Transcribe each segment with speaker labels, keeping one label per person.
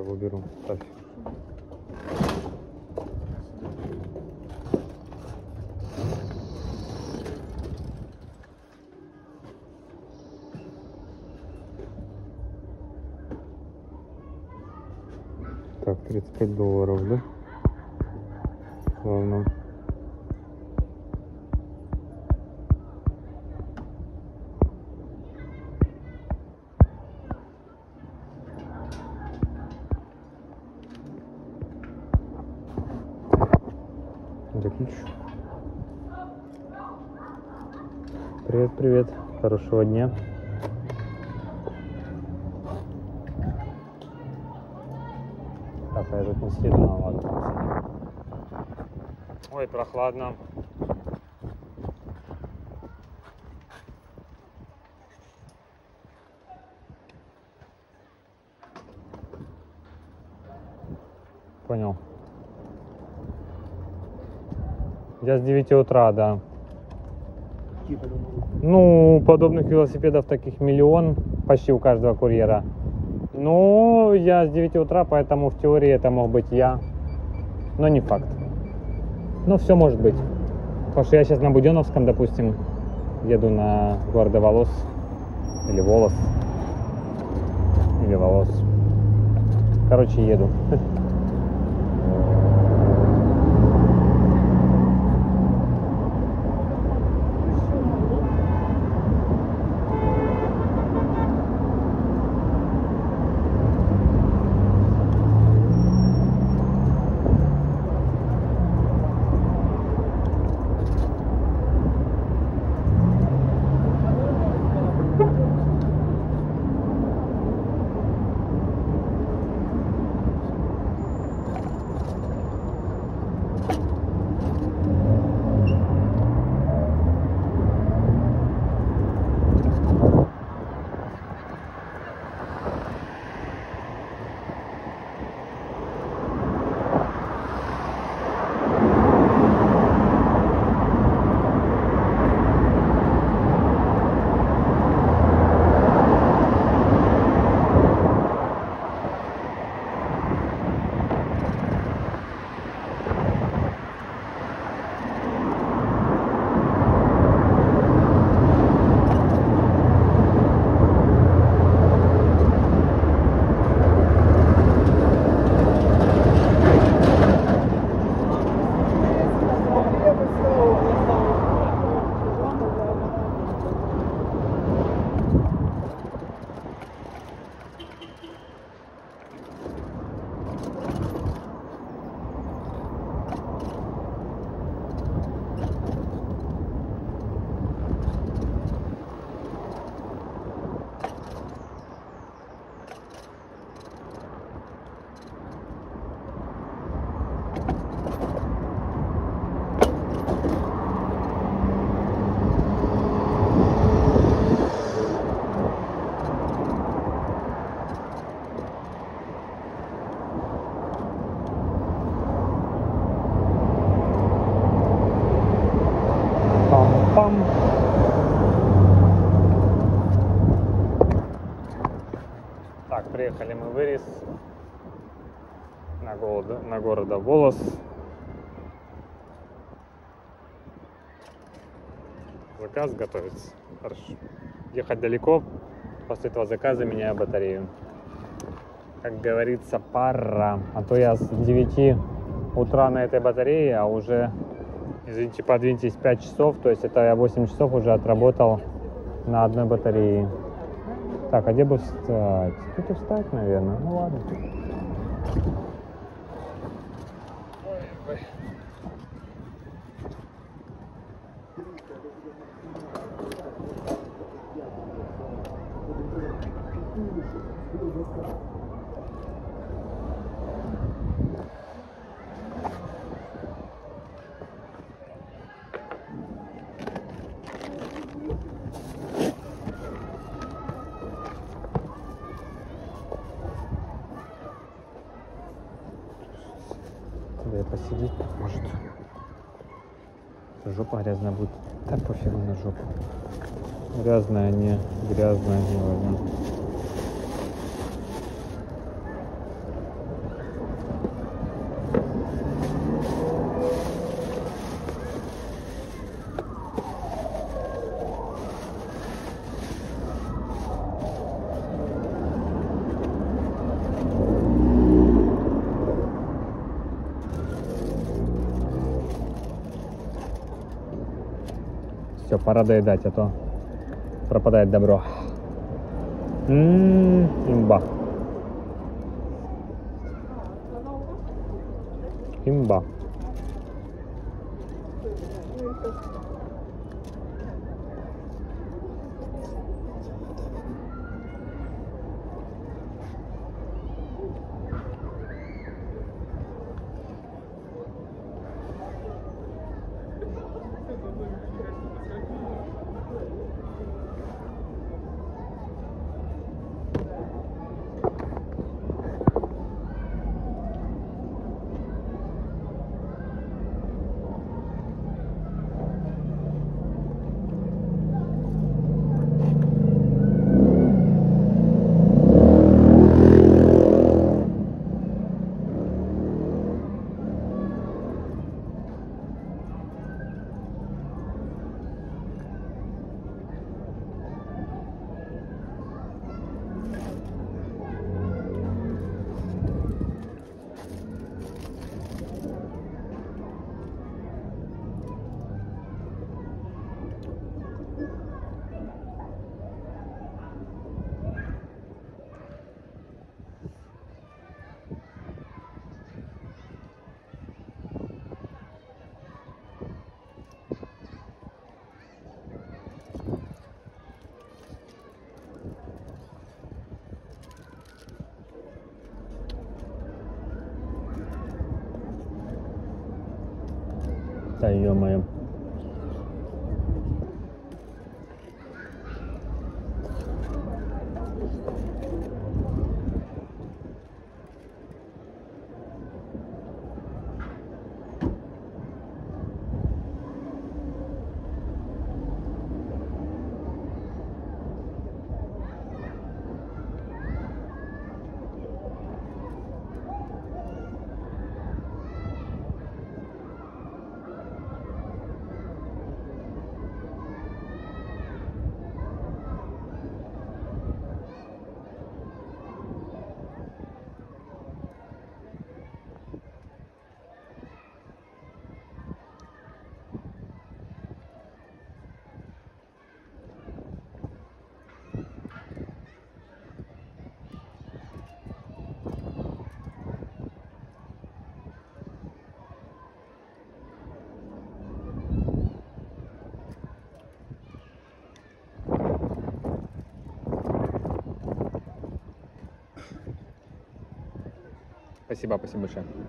Speaker 1: его беру. Ставь. Так, 35 долларов, да? Ладно. Хорошего дня. Так, а я тут не посидим. Ой, прохладно. Понял. Я с 9 утра, да. Ну, подобных велосипедов таких миллион, почти у каждого курьера. Ну, я с 9 утра, поэтому в теории это мог быть я. Но не факт. Но все может быть. Потому что я сейчас на Буденовском, допустим, еду на города Волос. Или Волос. Или Волос. Короче, еду. приехали мы в Ирис на, города, на города Волос. Заказ готовится. Хорошо. Ехать далеко. После этого заказа меняю батарею. Как говорится, пара. А то я с 9 утра на этой батарее, а уже Извините, подвиньтесь 5 часов, то есть это я 8 часов уже отработал на одной батарее. Так, а где бы встать? Тут и встать, наверное. Ну ладно. Тебе посидеть, может. Жопа грязная будет. Да пофигу на жопу. Грязная, не грязная, не ладно. Все, пора доедать, а то пропадает добро. Ммм, имба. Спасибо, спасибо большое.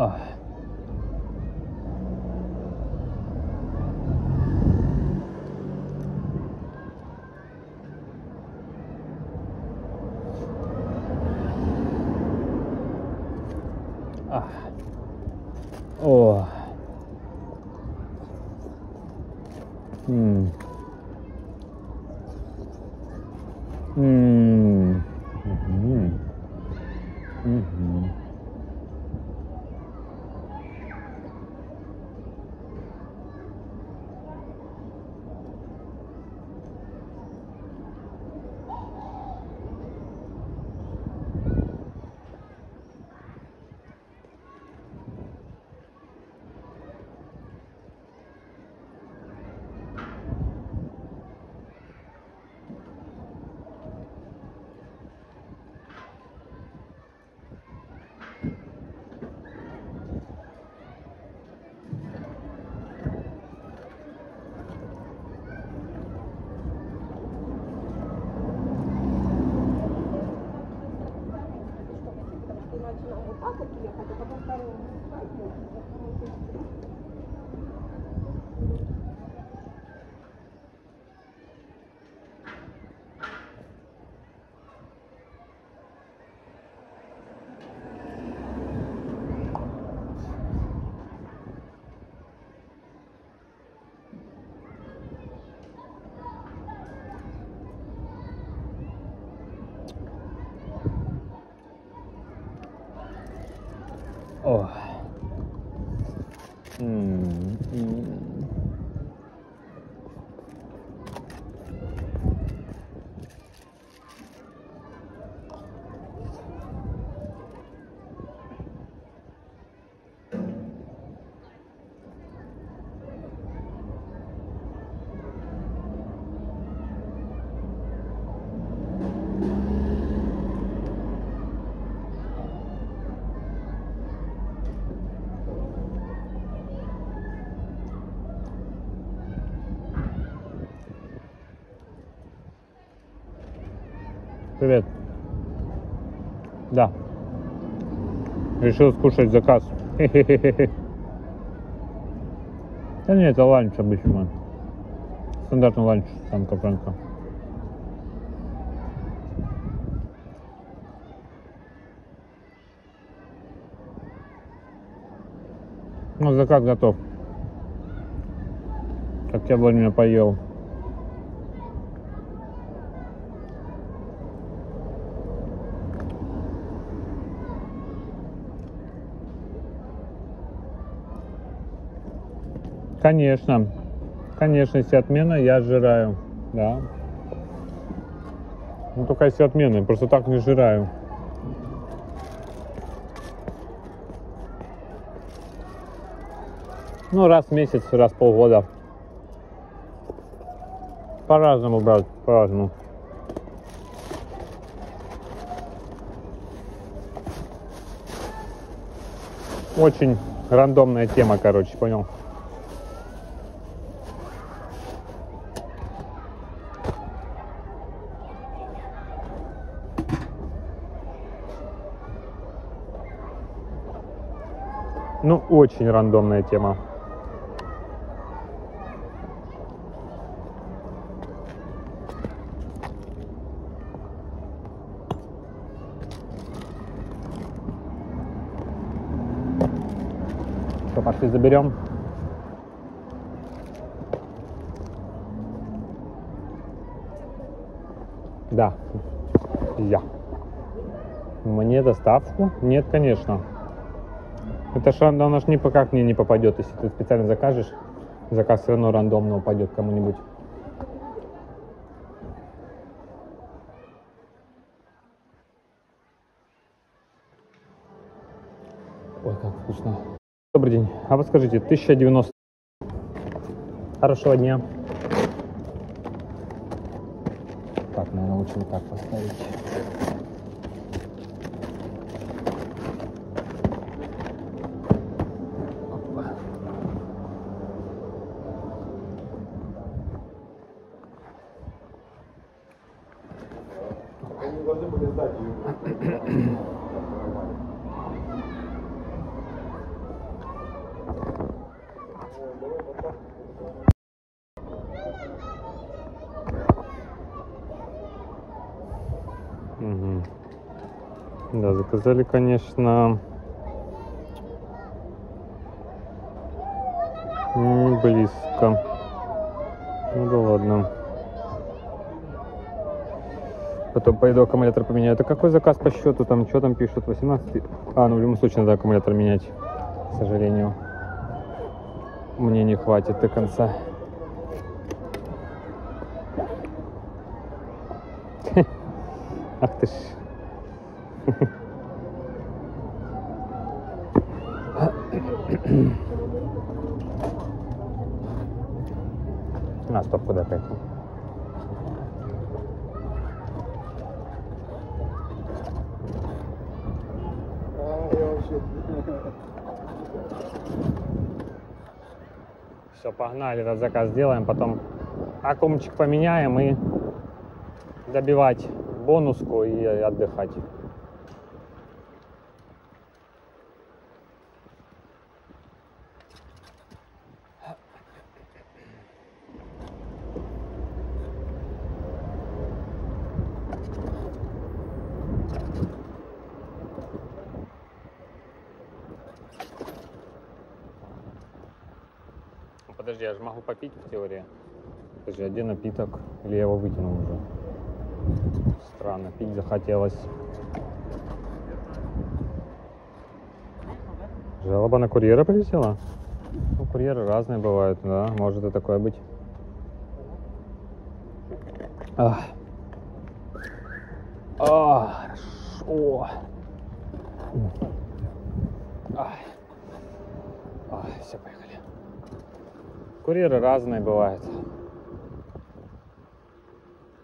Speaker 1: Ах. Решил скушать заказ. Да нет, это ланч обычно. Стандартный ланч Санка Франка. Ну, заказ готов. Как я вовремя поел. Конечно. Конечно, если отмена, я сжираю. Да. Ну, только если отмена, просто так не сжираю. Ну, раз в месяц, раз в полгода. По-разному, брат, по-разному. Очень рандомная тема, короче, понял? Ну, очень рандомная тема. Что, пошли заберем? Да, я. Мне доставку? Нет, конечно. Это ж рандом, оно ж никак мне не попадет, если ты специально закажешь. Заказ все равно рандомно упадет кому-нибудь. Ой, как вкусно. Добрый день. А вот скажите, 1090. Хорошего дня. Так, наверное, лучше вот так поставить. Заказали, конечно, не близко. Ну да ладно. Потом пойду аккумулятор поменяю. Это какой заказ по счету? Там что там пишут? 18? А, ну в любом случае надо аккумулятор менять. К сожалению. Мне не хватит до конца. Ах ты ж. А, стоп, куда
Speaker 2: вообще...
Speaker 1: Все, погнали, этот заказ сделаем, потом аккумчик поменяем и добивать бонуску и отдыхать. Ну, Подожди, я же могу попить в теории. Подожди, где напиток? Или я его вытянул уже? Странно, пить захотелось. Жалоба на курьера прилетела? Ну, курьеры разные бывают, да, может и такое быть. Ах. А, хорошо. Ай. Ай, все, поехали. Курьеры разные бывают.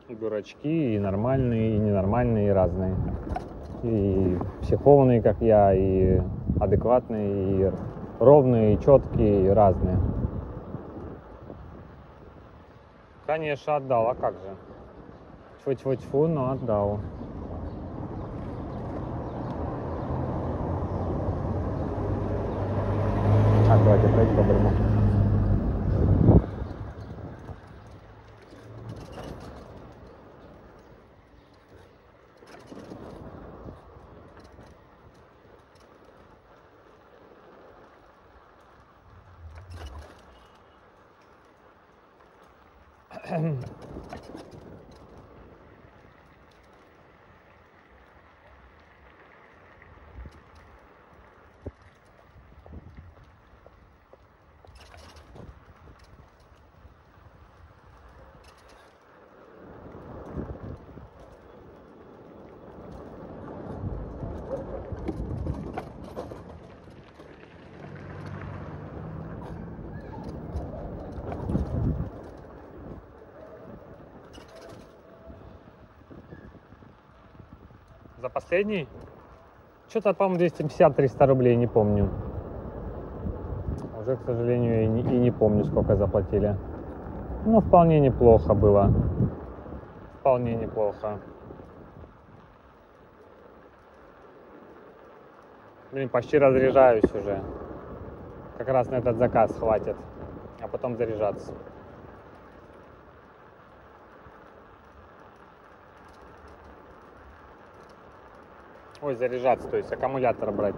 Speaker 1: И дурачки, и нормальные, и ненормальные, и разные. И психованные, как я, и адекватные, и ровные, и четкие, и разные. Конечно, отдал, а как же? Тьфу-тьфу-тьфу, но отдал. Так, давайте пройти по-доброму. За последний? Что-то, по-моему, 250-300 рублей, не помню. Уже, к сожалению, и не, и не помню, сколько заплатили. Ну, вполне неплохо было. Вполне неплохо. Блин, почти разряжаюсь уже. Как раз на этот заказ хватит. А потом заряжаться. Ой, заряжаться, то есть аккумулятор брать.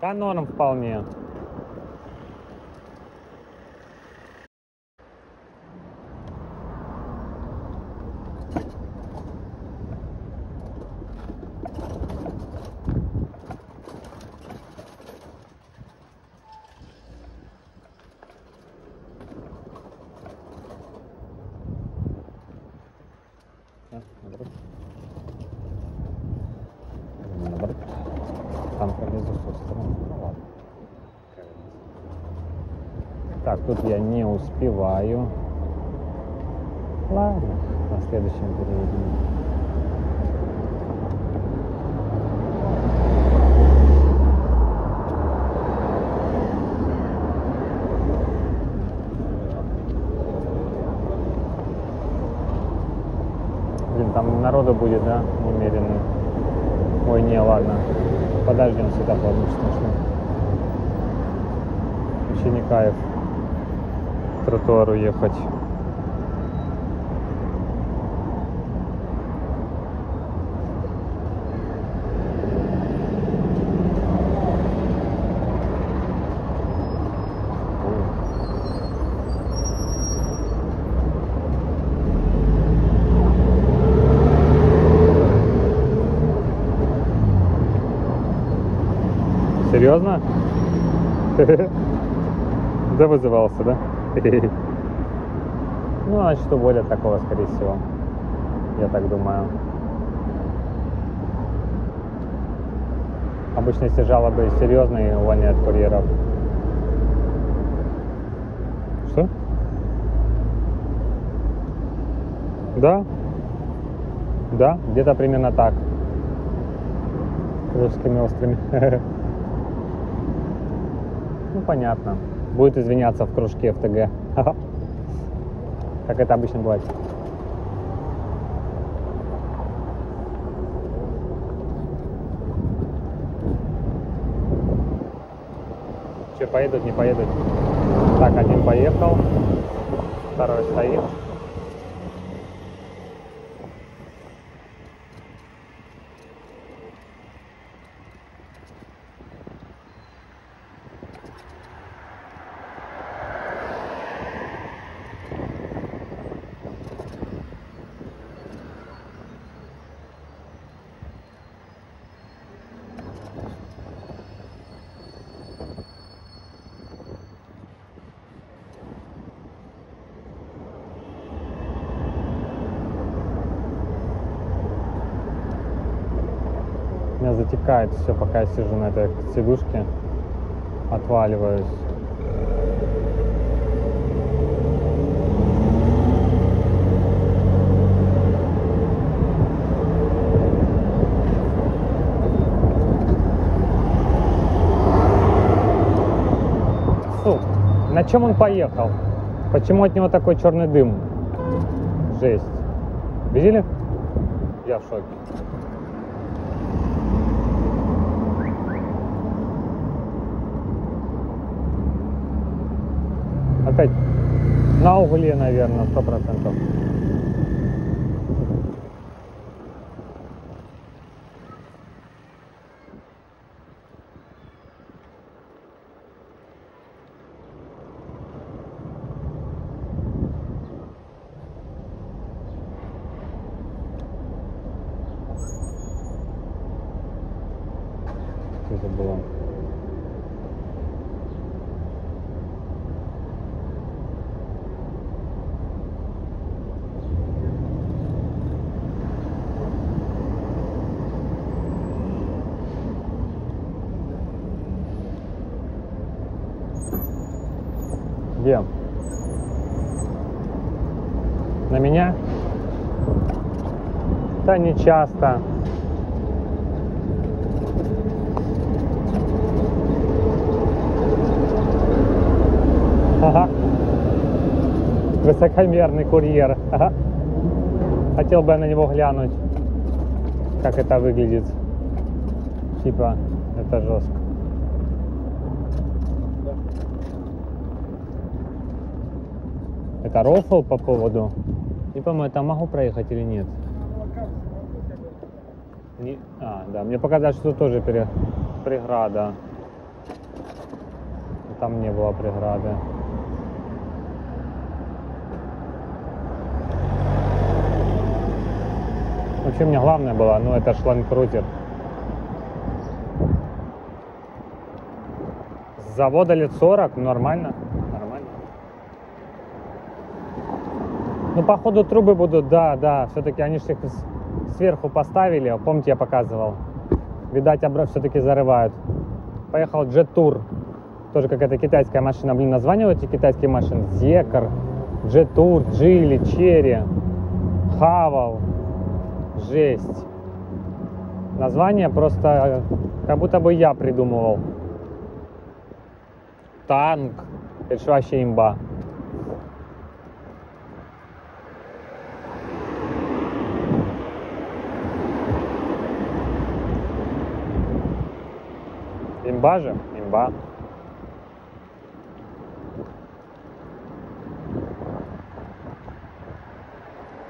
Speaker 1: Да норм вполне. А, наоборот. Наоборот. Там пролезу с той стороны. Ну ладно. Так, тут я не успеваю. Ладно, на следующем переведении. Там народу будет, да, немерено. Ой, не, ладно. Подождем светофор, не страшно. вообще не кайф тротуару ехать. Серьезно? Да вызывался, да? Ну, значит, уволят такого, скорее всего. Я так думаю. Обычно, если жалобы серьезные, увольняют курьеров. Что? Да? Да, где-то примерно так. Русскими острыми. Ну, понятно. Будет извиняться в кружке ФТГ. Как это обычно бывает. Че, поедут, не поедут? Так, один поехал, второй стоит. Меня затекает все, пока я сижу на этой сидушке. Отваливаюсь. Фу, на чем он поехал? Почему от него такой черный дым? Жесть. Видели? Я в шоке. Опять на угле, наверное, сто процентов. Что это было? Где? На меня? Да не часто. Ага. Высокомерный курьер. Ага. Хотел бы я на него глянуть, как это выглядит. Типа, это жестко. Это рофл по поводу? Не пойму, я там могу проехать или нет? Не- А, да, мне показалось, что тоже пере- преграда. Там не было преграды. Вообще мне главное было, ну это шлангкрутер. С завода лет 40, нормально. Нормально. Ну, походу, трубы будут, да, да. Все-таки они же их сверху поставили. Помните, я показывал. Видать, все-таки зарывают. Поехал Jet Tour. Тоже какая-то китайская машина. Блин, название у этих китайских машин. Зекар, Jet Tour, Джили, Черри, Хавал. Жесть. Название просто э, как будто бы я придумывал. Танк. Это вообще имба. Имба же, имба.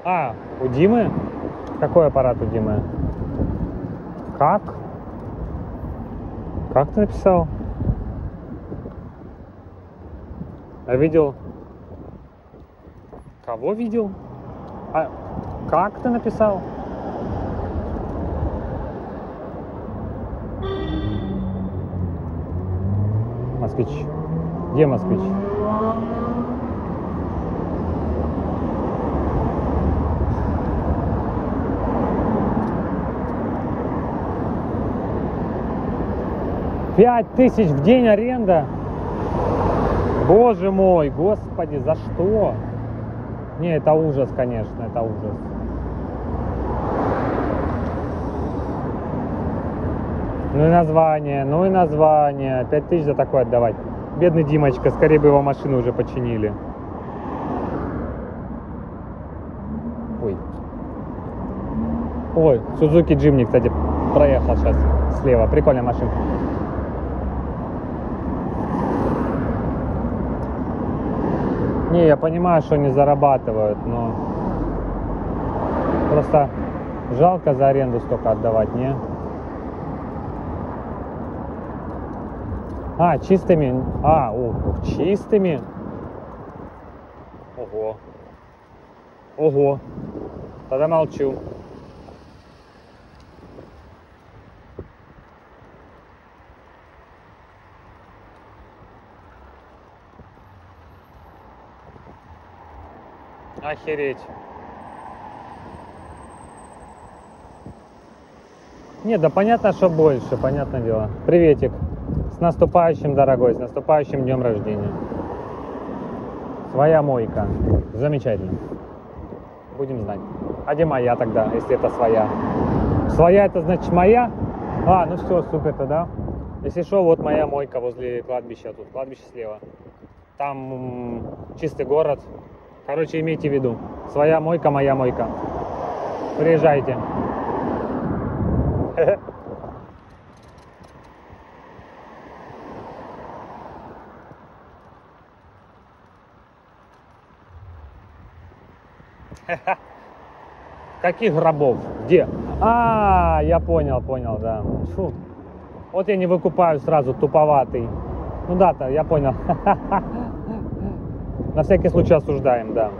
Speaker 1: А, у Димы? Какой аппарат у Димы? Как? Как ты написал? Я видел... Кого видел? А, как ты написал? Москвич. Где москвич? Пять тысяч в день аренда. Боже мой, господи, за что? Не, это ужас, конечно, это ужас. Ну и название, ну и название. Пять тысяч за такое отдавать. Бедный Димочка, скорее бы его машину уже починили. Ой. Ой, Сузуки Джимни, кстати, проехал сейчас слева. Прикольная машинка. Не, я понимаю, что они зарабатывают, но просто жалко за аренду столько отдавать, не? А, чистыми. А, ух, чистыми. Ого. Ого. Тогда молчу. Охереть. Нет, да понятно, что больше, понятное дело. Приветик. С наступающим, дорогой, с наступающим днем рождения. Своя мойка. Замечательно. Будем знать. А где моя тогда, если это своя? Своя это значит моя? А, ну все, супер тогда. Если что, вот моя мойка возле кладбища. Тут кладбище слева. Там чистый город. Короче, имейте в виду. Своя мойка, моя мойка. Приезжайте. Каких гробов? Где? А, я понял, понял, да. Фу. Вот я не выкупаю сразу, туповатый. Ну да-то, я понял. На всякий случай осуждаем, да.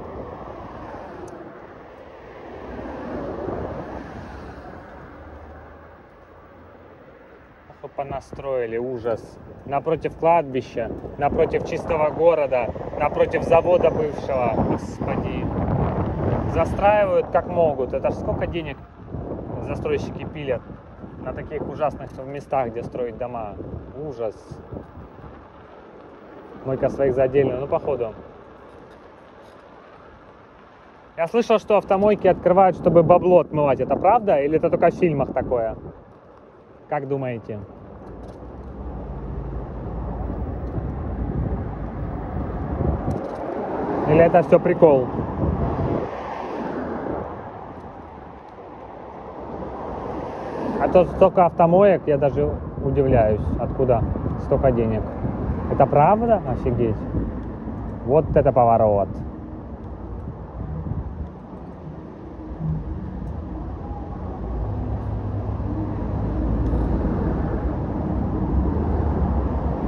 Speaker 1: Понастроили ужас. Напротив кладбища, напротив чистого города, напротив завода бывшего. Господи. Застраивают как могут. Это ж сколько денег застройщики пилят на таких ужасных местах, где строить дома. Ужас. Мойка своих за отдельную. Ну, походу. Я слышал, что автомойки открывают, чтобы бабло отмывать. Это правда? Или это только в фильмах такое? Как думаете? Или это все прикол? А то столько автомоек, я даже удивляюсь, откуда столько денег. Это правда? Офигеть. Вот это поворот.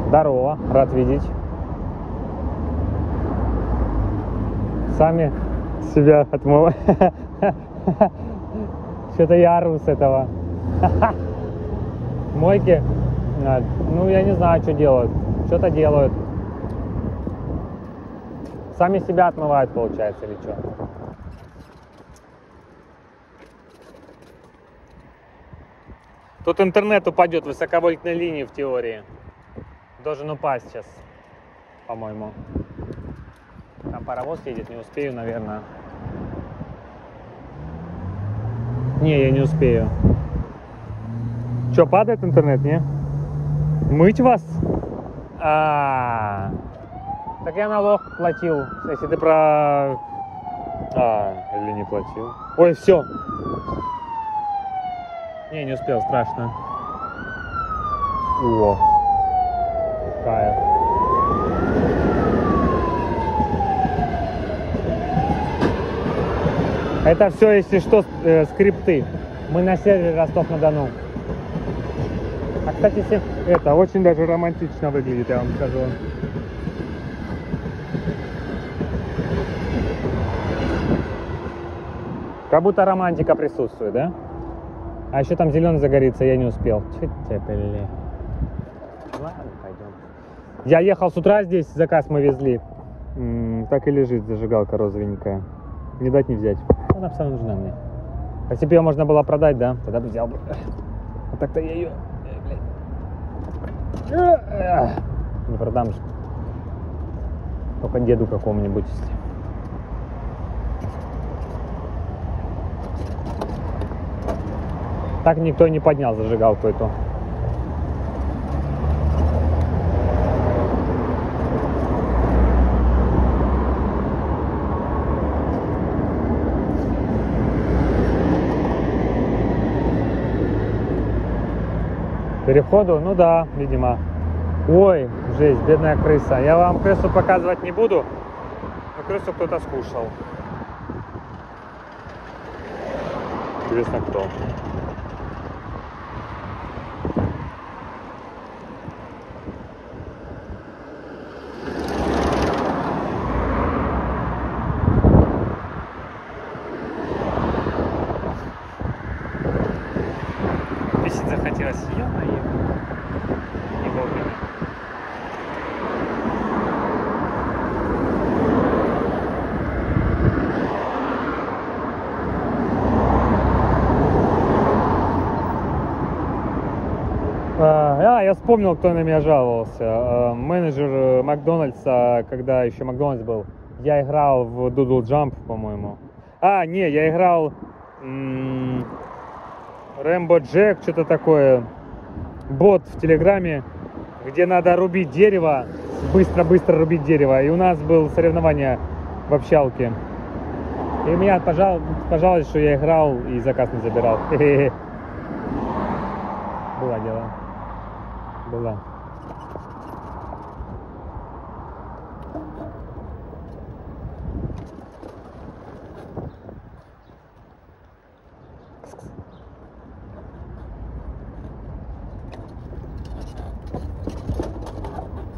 Speaker 1: Здорово, рад видеть. Сами себя отмываем. Что-то я ору с этого. Мойки, а, ну я не знаю, что делают. Что-то делают. Сами себя отмывают, получается, или что? Тут интернет упадет, высоковольтной линии в теории. Должен упасть сейчас, по-моему. Там паровоз едет, не успею, наверное. Не, я не успею. Что, падает интернет, не? Мыть вас? А, так я налог платил, если ты про... А, или не платил. Ой, все. Не, не успел, страшно. О, кайф. Это все, если что, э, скрипты. Мы на сервере Ростов-на-Дону. А, кстати, это очень даже романтично выглядит, я вам скажу. Как будто романтика присутствует, да? А еще там зеленый загорится, я не успел. Тебе, бля? Ладно, пойдем. Я ехал с утра здесь, заказ мы везли. М, так и лежит зажигалка розовенькая. Не дать не взять. Она все нужна мне. Если бы ее можно было продать, да, тогда бы взял бы. А так-то я ее... Не продам же. Только деду какому-нибудь. Так никто не поднял зажигалку эту. Переходу? Ну да, видимо. Ой, жесть, бедная крыса. Я вам крысу показывать не буду, но крысу кто-то скушал. Интересно, кто. Писать захотелось. Ё-моё. Не вовремя. А, а, я вспомнил, кто на меня жаловался. А, Менеджер э, Макдональдса, когда еще Макдональдс был, я играл в Doodle Jump, по-моему. А, не, я играл Рэмбо Джек, что-то такое. Бот в Телеграме, где надо рубить дерево, быстро-быстро рубить дерево. И у нас было соревнование в общалке. И меня пожал, пожаловались, что я играл и заказ не забирал. Хе-хе-хе. Было дело. Было.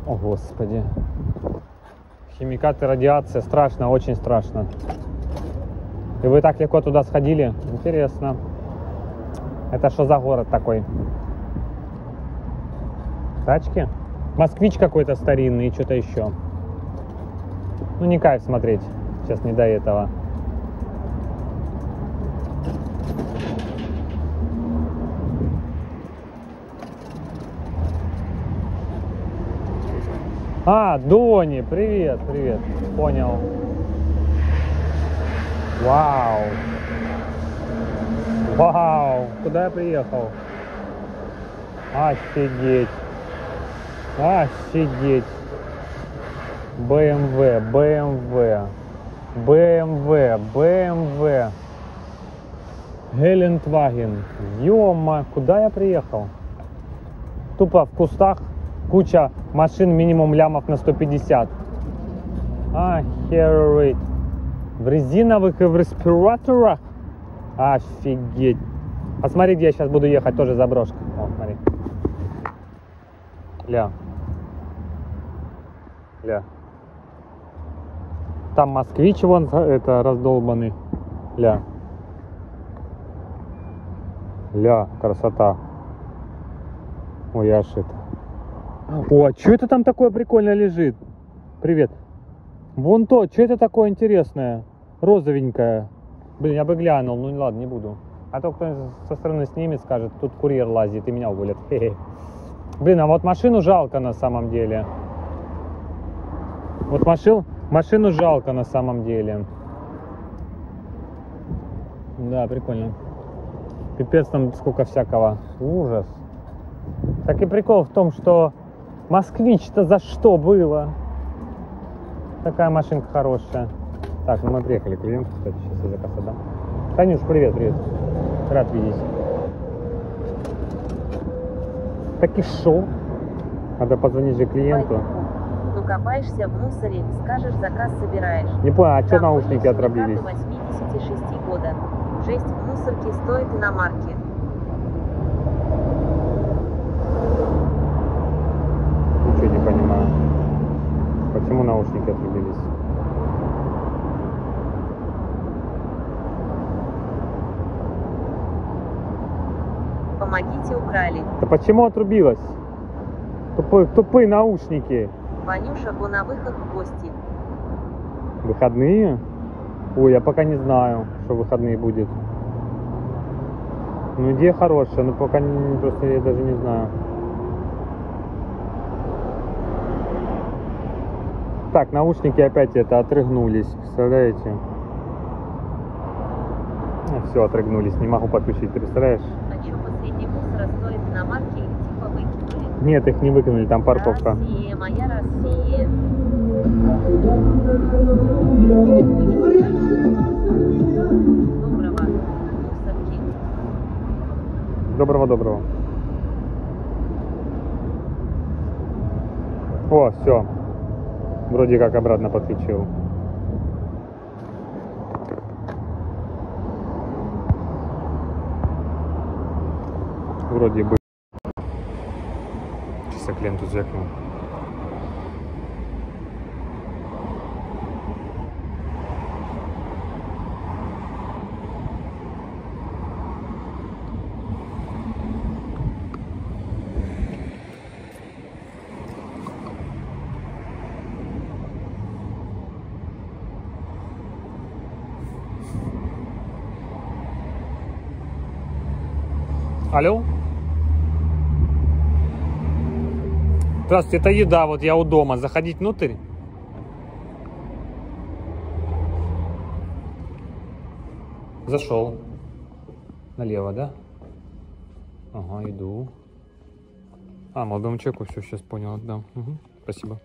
Speaker 1: О, Господи. Химикаты, радиация. Страшно, очень страшно. И вы так легко туда сходили? Интересно. Это что за город такой? Тачки? Москвич какой-то старинный и что-то еще. Ну, не кайф смотреть. Сейчас не до этого. А, Дони, привет, привет. Понял. Вау. Вау. Куда я приехал? Офигеть. Офигеть. БМВ, БМВ. БМВ, БМВ. Гелендваген. Ёма, куда я приехал? Тупо в кустах куча машин минимум лямов на 150. Охереть. В резиновых и в респираторах? Офигеть. Посмотри, где я сейчас буду ехать, тоже заброшка. О, смотри. Ля. Ля. Там москвич вон это раздолбанный. Ля. Ля, красота. Ой, аж это. О, а что это там такое прикольно лежит? Привет. Вон то, что это такое интересное? Розовенькое. Блин, я бы глянул, ну ладно, не буду. А то кто со стороны снимет, скажет, тут курьер лазит и меня уволят. Хе-хе. Блин, а вот машину жалко на самом деле. Вот машин, машину жалко на самом деле. Да, прикольно. Пипец там сколько всякого. Ужас. Так и прикол в том, что москвич-то за что было? Такая машинка хорошая. Так, ну мы приехали к клиенту, кстати, сейчас я заказ отдам. Танюш, привет, привет. Рад видеть. Так и шо? Надо позвонить же клиенту.
Speaker 3: Ну копаешься в мусоре, скажешь, заказ собираешь.
Speaker 1: Не понял, а что наушники
Speaker 3: химикаты 86 год. года. Жесть в мусорке стоит иномарки.
Speaker 1: Ничего не понимаю. Почему наушники отрубились?
Speaker 3: Помогите украли.
Speaker 1: Да почему отрубилось? Тупые, тупые наушники.
Speaker 3: Ванюша Гуновыхах в гости.
Speaker 1: Выходные? Ой, я пока не знаю, что выходные будет. Ну, идея хорошая, но пока не- просто я даже не знаю. Так, наушники опять это отрыгнулись, представляете? все, отрыгнулись, не могу подключить, представляешь?
Speaker 3: А чё посреди мусора стоит типа выкинули?
Speaker 1: Нет, их не выкинули, там парковка.
Speaker 3: Россия, моя Россия. Доброго.
Speaker 1: Доброго, доброго. О, все. Вроде как обратно подключил. Вроде бы. Сейчас я к ленту звякну. Алло? Здравствуйте, это еда, вот я у дома. Заходить внутрь? Зашел. Налево, да? Ага, иду. А, молодому человеку все, сейчас понял, отдам. Мгм, спасибо.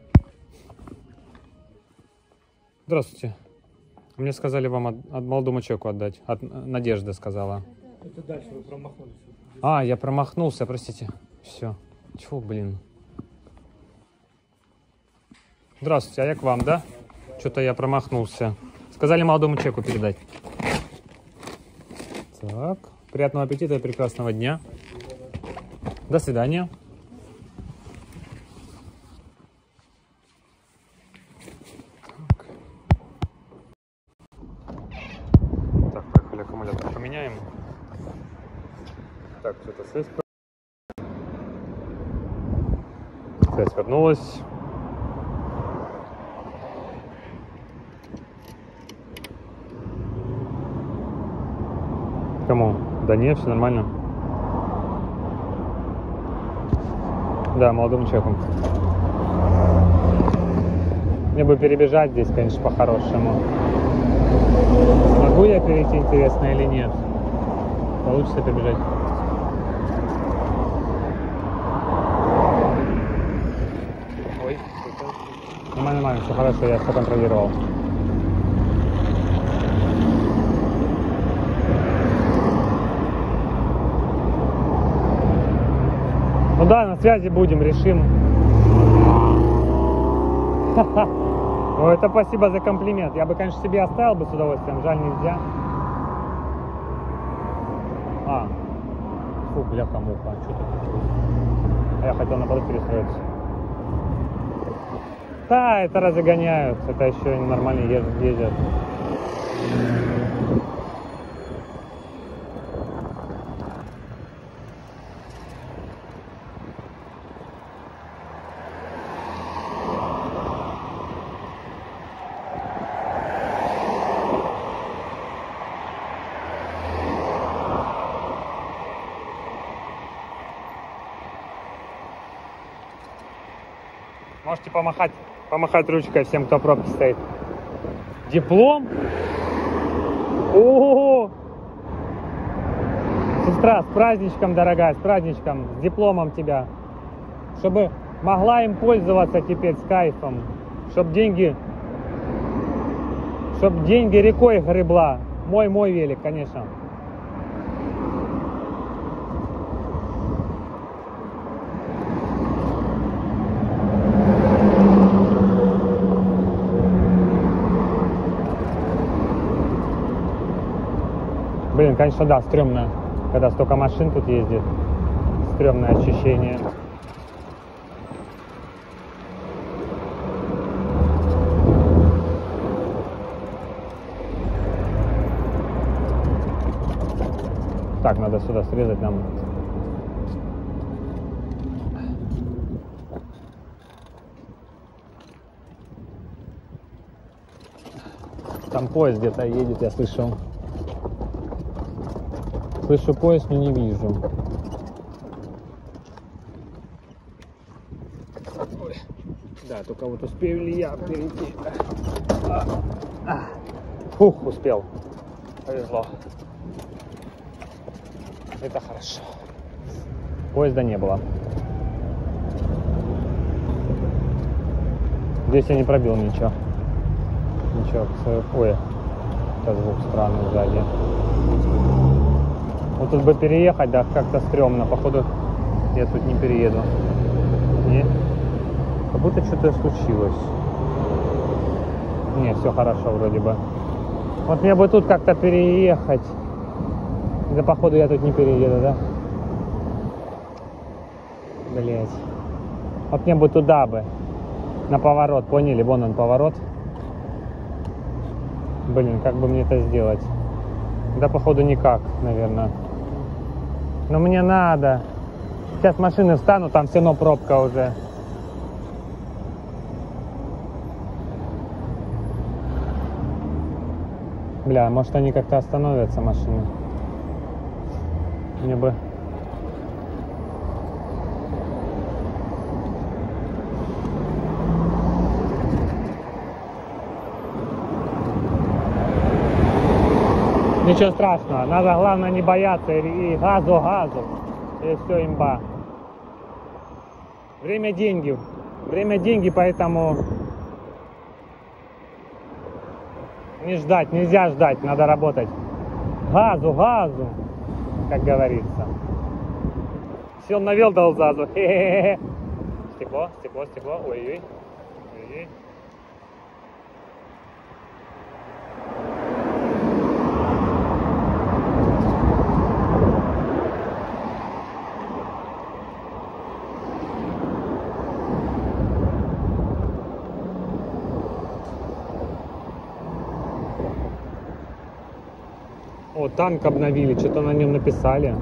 Speaker 1: Здравствуйте. Мне сказали вам от, от молодому человеку отдать. От, Надежда сказала.
Speaker 2: Это дальше вы промахнулись.
Speaker 1: А, я промахнулся, простите. Все. Чего, блин? Здравствуйте, а я к вам, да? Что-то я промахнулся. Сказали молодому человеку передать. Так. Приятного аппетита и прекрасного дня. До свидания. Так. Так, поехали аккумулятор поменяем. Так, что-то связь. про- Связь вернулась. Кому? Да нет, все нормально. Да, молодому человеку. Мне бы перебежать здесь, конечно, по-хорошему. Могу я перейти, интересно, или нет? Получится перебежать? Ой, Нормально, нормально, все хорошо, я все контролировал. Ну да, на связи будем, решим. Ну это спасибо за комплимент. Я бы, конечно, себе оставил бы с удовольствием, жаль нельзя. А, фу, бляха-муха, что такое? Я хотел наоборот перестроиться. Да, это разгоняют, это еще нормально ездят. Помахать, помахать ручкой всем, кто в пробке стоит. Диплом? О, Сестра, с праздничком, дорогая, с праздничком, с дипломом тебя. Чтобы могла им пользоваться теперь с кайфом. Чтоб деньги, чтоб деньги рекой гребла. Мой, мой велик, конечно. Блин, конечно, да, стрёмно, когда столько машин тут ездит. Стрёмное ощущение. Так, надо сюда срезать нам. Там поезд где-то едет, я слышал. Слышу поезд, но не вижу. Ой. Да, только вот успею ли я перейти. Фух, успел. Повезло. Это хорошо. Поезда не было. Здесь я не пробил ничего. Ничего, ой, это звук странный сзади. Вот тут бы переехать, да, как-то стрёмно. Походу, я тут не перееду. Не? Как будто что-то случилось. Не, все хорошо вроде бы. Вот мне бы тут как-то переехать. Да походу я тут не перееду, да? Блять. Вот мне бы туда бы. На поворот, поняли? Вон он поворот. Блин, как бы мне это сделать? Да походу никак, наверное. Но мне надо. Сейчас машины встанут, там все равно пробка уже. Бля, может они как-то остановятся, машины. Мне бы... Ничего страшного, надо главное не бояться и газу, газу, и все имба. Время деньги, время деньги, поэтому не ждать, нельзя ждать, надо работать. Газу, газу, как говорится. Сел навел, дал газу. Хе-хе-хе. Стекло, стекло, стекло, ой-ой. Ой-ой. О, танк обновили, что-то на нем написали.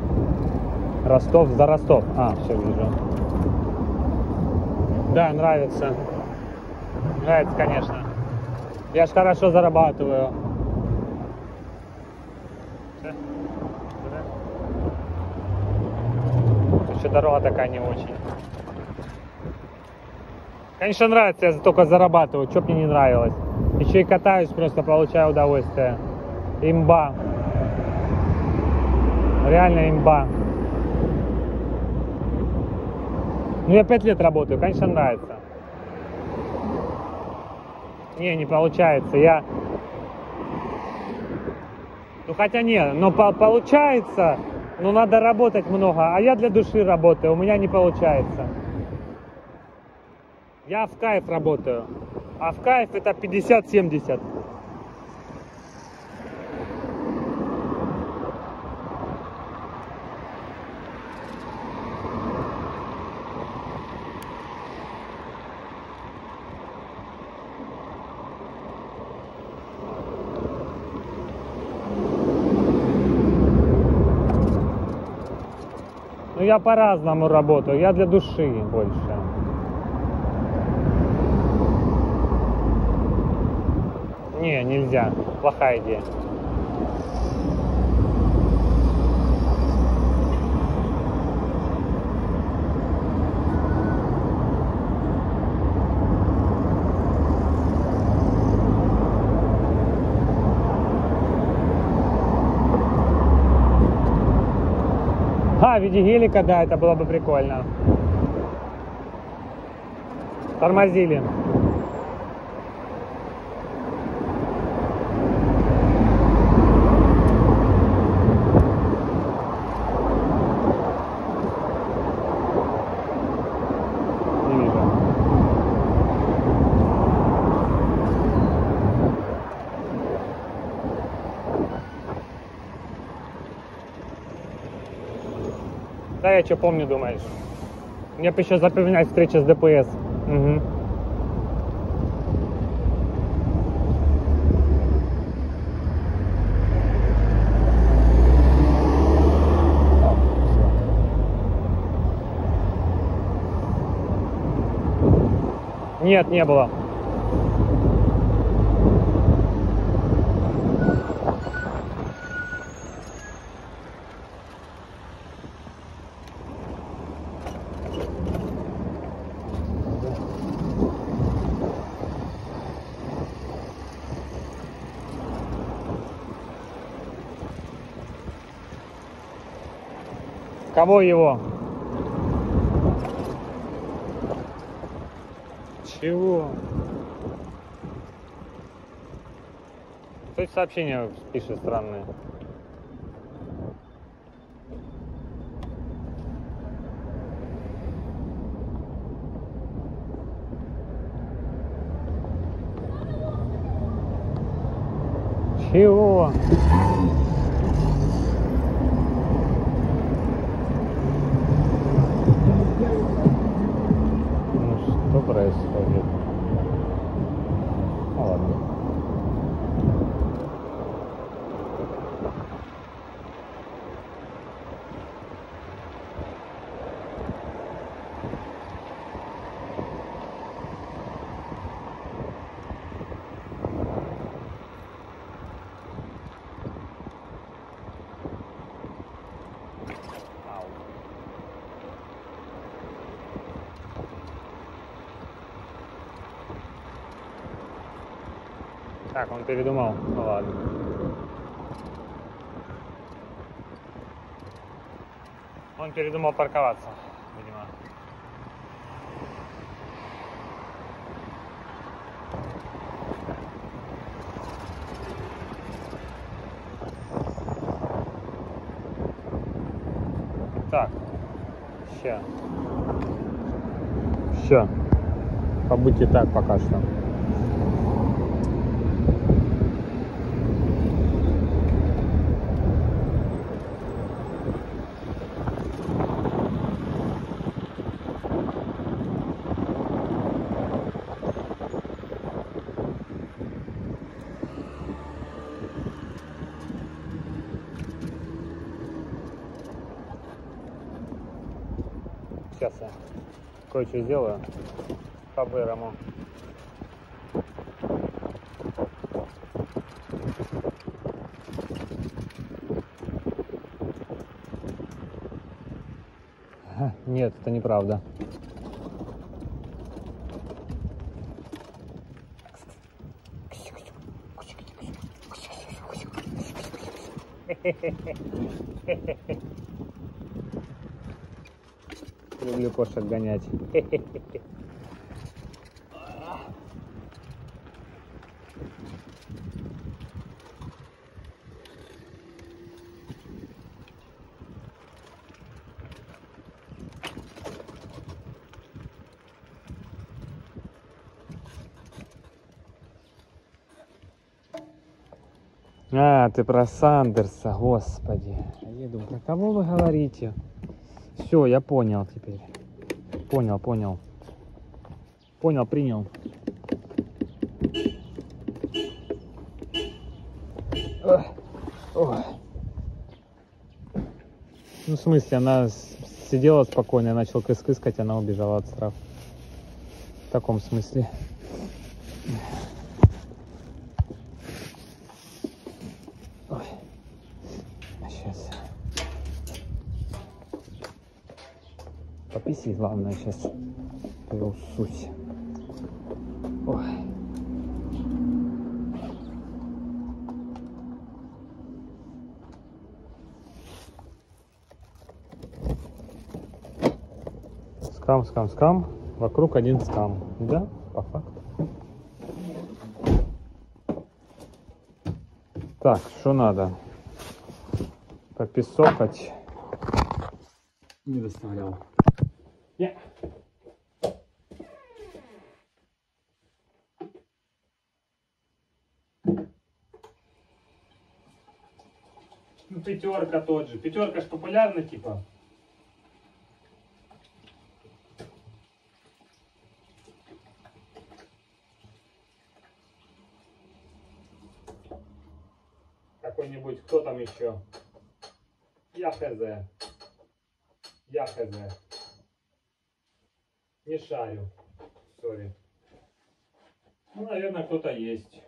Speaker 1: Ростов за Ростов. А, все вижу. Да, нравится. Нравится, конечно. Я ж хорошо зарабатываю. Еще дорога такая не очень. Конечно, нравится, я только зарабатываю, что мне не нравилось. Еще и катаюсь, просто получаю удовольствие. Имба. Реально имба. Ну, я пять лет работаю, конечно, нравится. Не, не получается. Я... Ну, хотя не, но по- получается, но надо работать много. А я для души работаю, у меня не получается. Я в кайф работаю. А в кайф это 50-70. Я по-разному работаю. Я для души больше. Не, нельзя. Плохая идея. А, в виде гелика, да, это было бы прикольно. Тормозили. Не вижу. Я помню, думаешь? Мне бы еще запоминать встреча с ДПС. Спасибо. Нет, не было. Кого его? Чего? Кто сообщения пишет странные? Чего? Ну что происходит? Ну ладно. Ау. Так, он передумал. Ну ладно. Он передумал парковаться, видимо. Так. Ща. Ща. Побудьте так пока что. Сейчас я кое-что сделаю по-бырому. Нет, это неправда. Люблю кошек гонять. А, ты про Сандерса, господи. А Я думаю, про кого вы говорите? Все, я понял теперь. Понял, понял. Понял, принял. Ну, в смысле, она сидела спокойно, я начал кыс-кыскать, она убежала от страха. В таком смысле. Ой. Сейчас. Пописи, главное, сейчас поусусь. Ой. Скам, скам, скам. Вокруг один скам. Да, по факту. Так, что надо? Попесокать.
Speaker 2: Не доставлял.
Speaker 1: пятерка тот же. Пятерка же популярна, типа. Какой-нибудь, кто там еще? Я хз. Я хз. Не шарю. Сори. Ну, наверное, кто-то есть.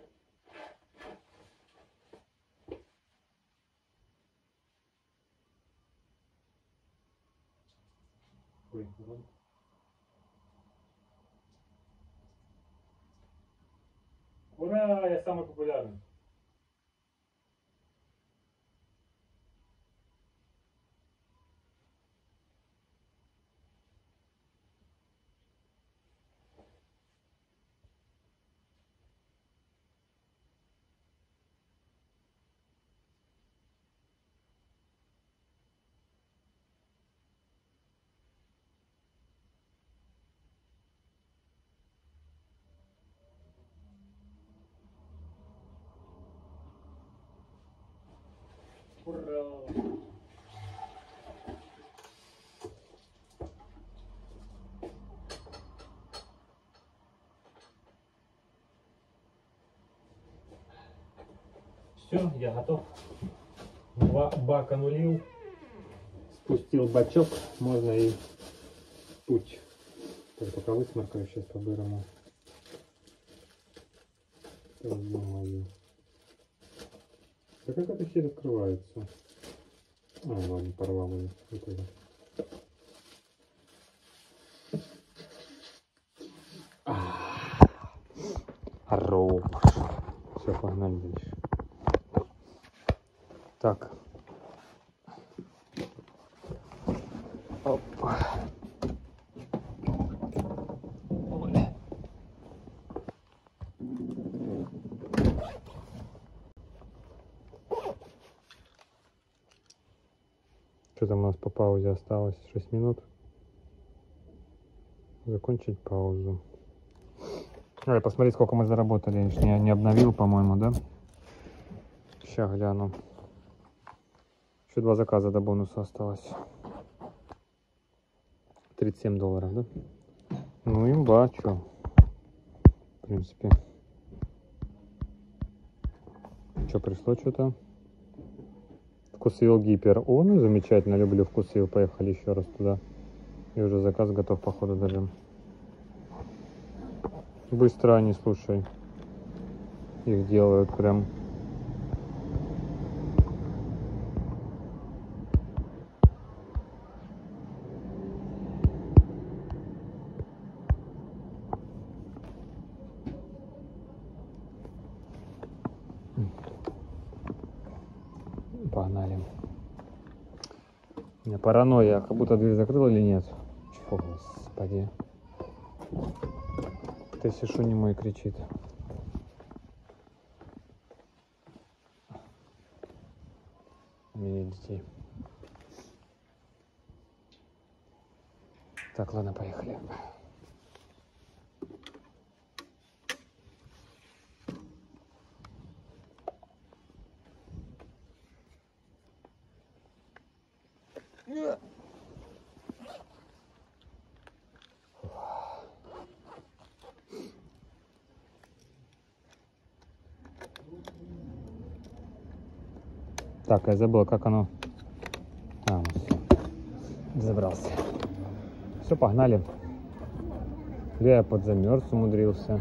Speaker 1: Все, я готов. Два бака нулил. Спустил бачок, можно и путь. Так, пока высморкаю, сейчас по-бырому. Ё-моё. Да как это хер открывается? А, ладно, порвал ее. Вот это. Хорош. Все, погнали дальше. Так. 26 минут. Закончить паузу. Ой, посмотри, сколько мы заработали. Я не, не обновил, по-моему, да? Сейчас гляну. Еще два заказа до бонуса осталось. 37 долларов, да? Ну, и бачу. В принципе. Что, пришло что-то? Вкусвилл Гипер. О, ну замечательно, люблю вкусвилл. Поехали еще раз туда. И уже заказ готов, походу, даже. Быстро они, слушай. Их делают прям. Погнали. У меня паранойя, как будто дверь закрыла или нет. О, господи. Ты сишу не мой кричит. У меня детей. Так, ладно, поехали. Так, я забыл, как оно. А. Забрался. Все, погнали. Где я подзамерз, умудрился.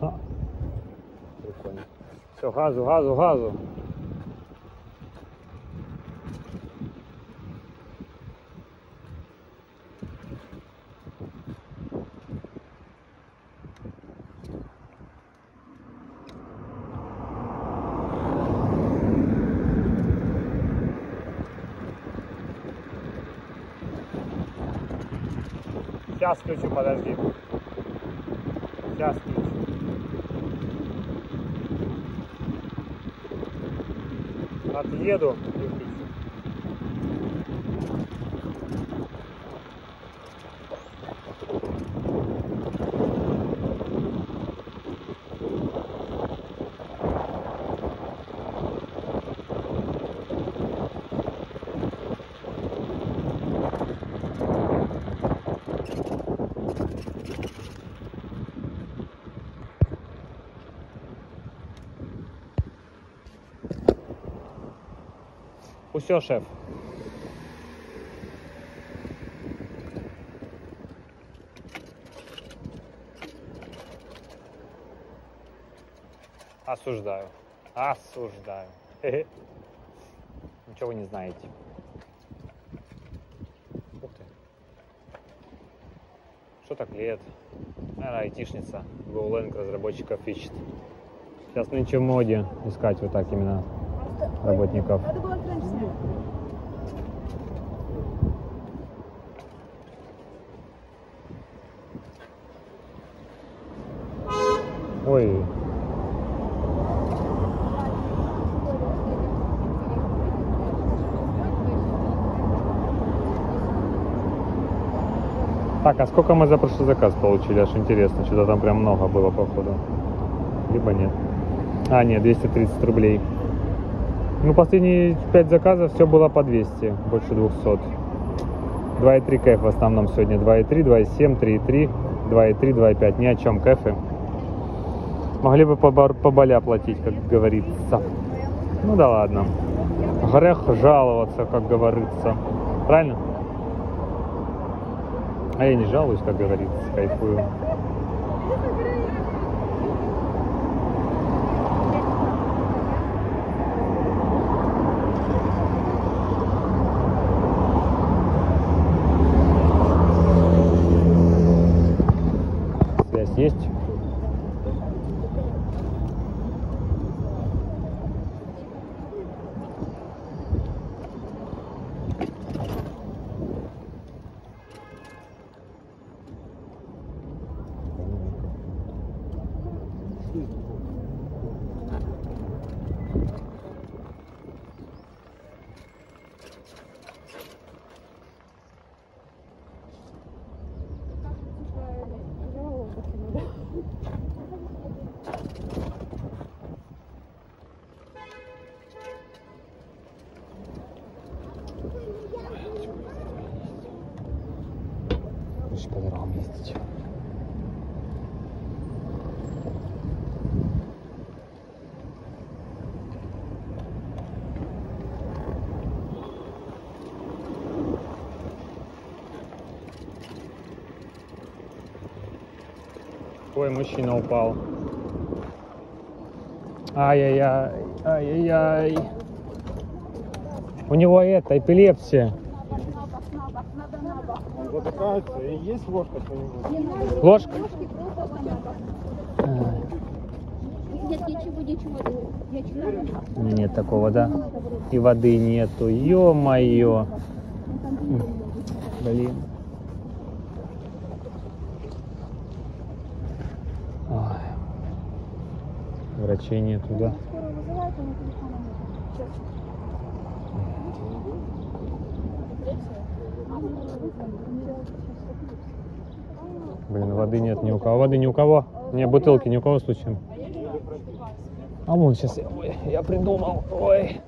Speaker 1: Ха. Прикольно. Все, газу, газу, газу. Сейчас включу, подожди. Сейчас включу. Отъеду Усё, шеф. Осуждаю. Осуждаю. Ничего вы не знаете. Ух ты. Что-то клеит. Наверное, айтишница. GoLang разработчиков ищет. Сейчас нынче в моде искать вот так именно работников.
Speaker 4: Надо.
Speaker 1: Ой. Так, а сколько мы за прошлый заказ получили? Аж интересно, что-то там прям много было, походу. Либо нет. А, нет, 230 рублей. Ну, последние 5 заказов все было по 200, больше 200. 2,3 кэф в основном сегодня. 2,3, 2,7, 3,3, 2,3, 2,5. Ни о чем кэфы. Могли бы по, по баля платить, как говорится. Ну да ладно. Грех жаловаться, как говорится. Правильно? А я не жалуюсь, как говорится, кайфую. Связь есть? Лучше по дорогам ездить. Ой, мужчина упал. Ай-яй-яй, ай-яй-яй. У него это, эпилепсия.
Speaker 5: Затыкается. И есть ложка что-нибудь?
Speaker 1: Ложка?
Speaker 6: Нет, ничего, ничего.
Speaker 1: Нет такого, да? И воды нету. Ё-моё. Блин. Врачей нету, да?
Speaker 6: Скоро вызывают, а на телефона нет.
Speaker 1: Блин, воды нет ни у кого. Воды ни у кого? Не, бутылки ни у кого случаем. А вон сейчас я, ой, я придумал. Ой.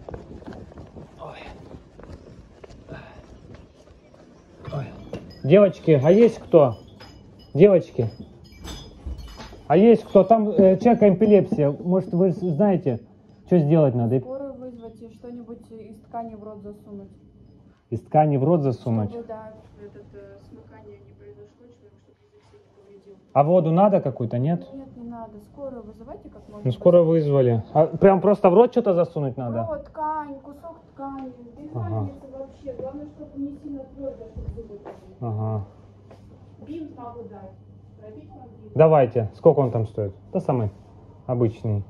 Speaker 1: Ой. Ой. Девочки, а есть кто? Девочки. А есть кто? Там э, человек эпилепсия. Может, вы знаете, что сделать надо?
Speaker 7: Скорую вызвать и что-нибудь из ткани в рот засунуть.
Speaker 1: Из ткани в рот засунуть.
Speaker 7: Чтобы, да, этот, э, смыкание не произошло, человек, чтобы язык себе не повредил.
Speaker 1: А воду надо какую-то, нет?
Speaker 7: Нет, не надо. Скорую вызывайте как можно.
Speaker 1: Ну, скоро вызвали. А прям просто в рот что-то засунуть надо?
Speaker 7: Вот, ткань, кусок ткани. Дыхание вообще. Главное, чтобы не сильно твердо, чтобы зубы были.
Speaker 1: Ага.
Speaker 7: Бинт могу дать.
Speaker 1: Давайте. Сколько он там стоит? Да самый обычный.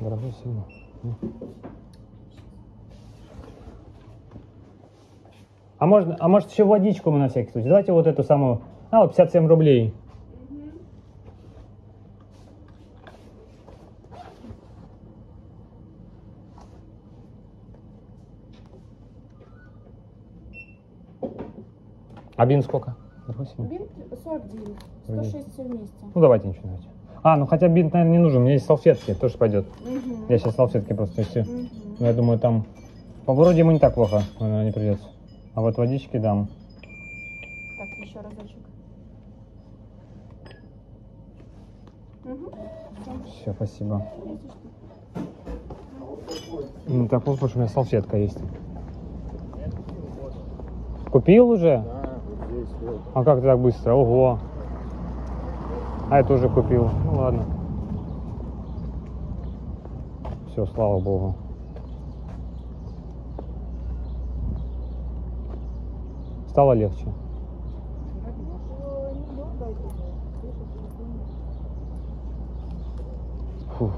Speaker 1: Дорогой сильно. А можно, а может еще водичку мы на всякий случай? Давайте вот эту самую. А, вот 57 рублей. А бин сколько? Допустим.
Speaker 7: Бинт 49. 106 все вместе.
Speaker 1: Ну давайте ничего давайте. А, ну хотя бинт, наверное, не нужен. У меня есть салфетки, тоже пойдет.
Speaker 7: Мгм.
Speaker 1: Я сейчас салфетки просто.
Speaker 7: Мгм.
Speaker 1: Ну, я думаю, там по вроде ему не так плохо, наверное, не придется. А вот водички дам.
Speaker 7: Так, еще разочек. Угу.
Speaker 1: Все, спасибо. Ну, так вот, потому что у меня салфетка есть. Купил уже?
Speaker 2: Да,
Speaker 1: А как так быстро? Ого. А я тоже купил. Ну ладно. Все, слава богу. Стало легче. Фух.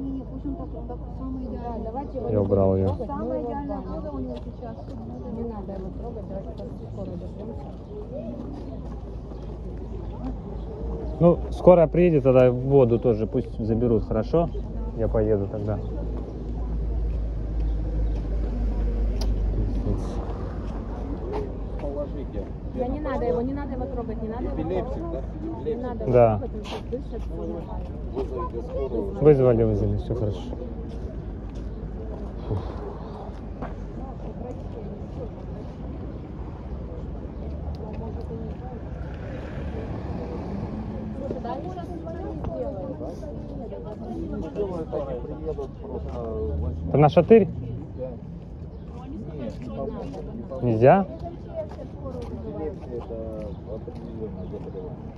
Speaker 8: Нет, пусть он так, он так самое идеальное.
Speaker 7: Давайте его
Speaker 1: Я убрал ее.
Speaker 8: Самая идеальная поза у него сейчас.
Speaker 7: Не надо его трогать, давайте скоро.
Speaker 1: Ну, скоро приедет, тогда воду тоже пусть заберут, хорошо? Я поеду тогда.
Speaker 2: Положите.
Speaker 7: Да не надо его, не надо его трогать, не надо его
Speaker 2: Эпилепсик,
Speaker 7: трогать.
Speaker 2: да?
Speaker 7: Не надо его
Speaker 1: Да.
Speaker 7: трогать, он сейчас дышит.
Speaker 1: Вызвали, вызвали, все хорошо.
Speaker 2: Восьмой.
Speaker 1: Это на шатырь? Нельзя?
Speaker 2: Эпилепсия это определенное заболевание.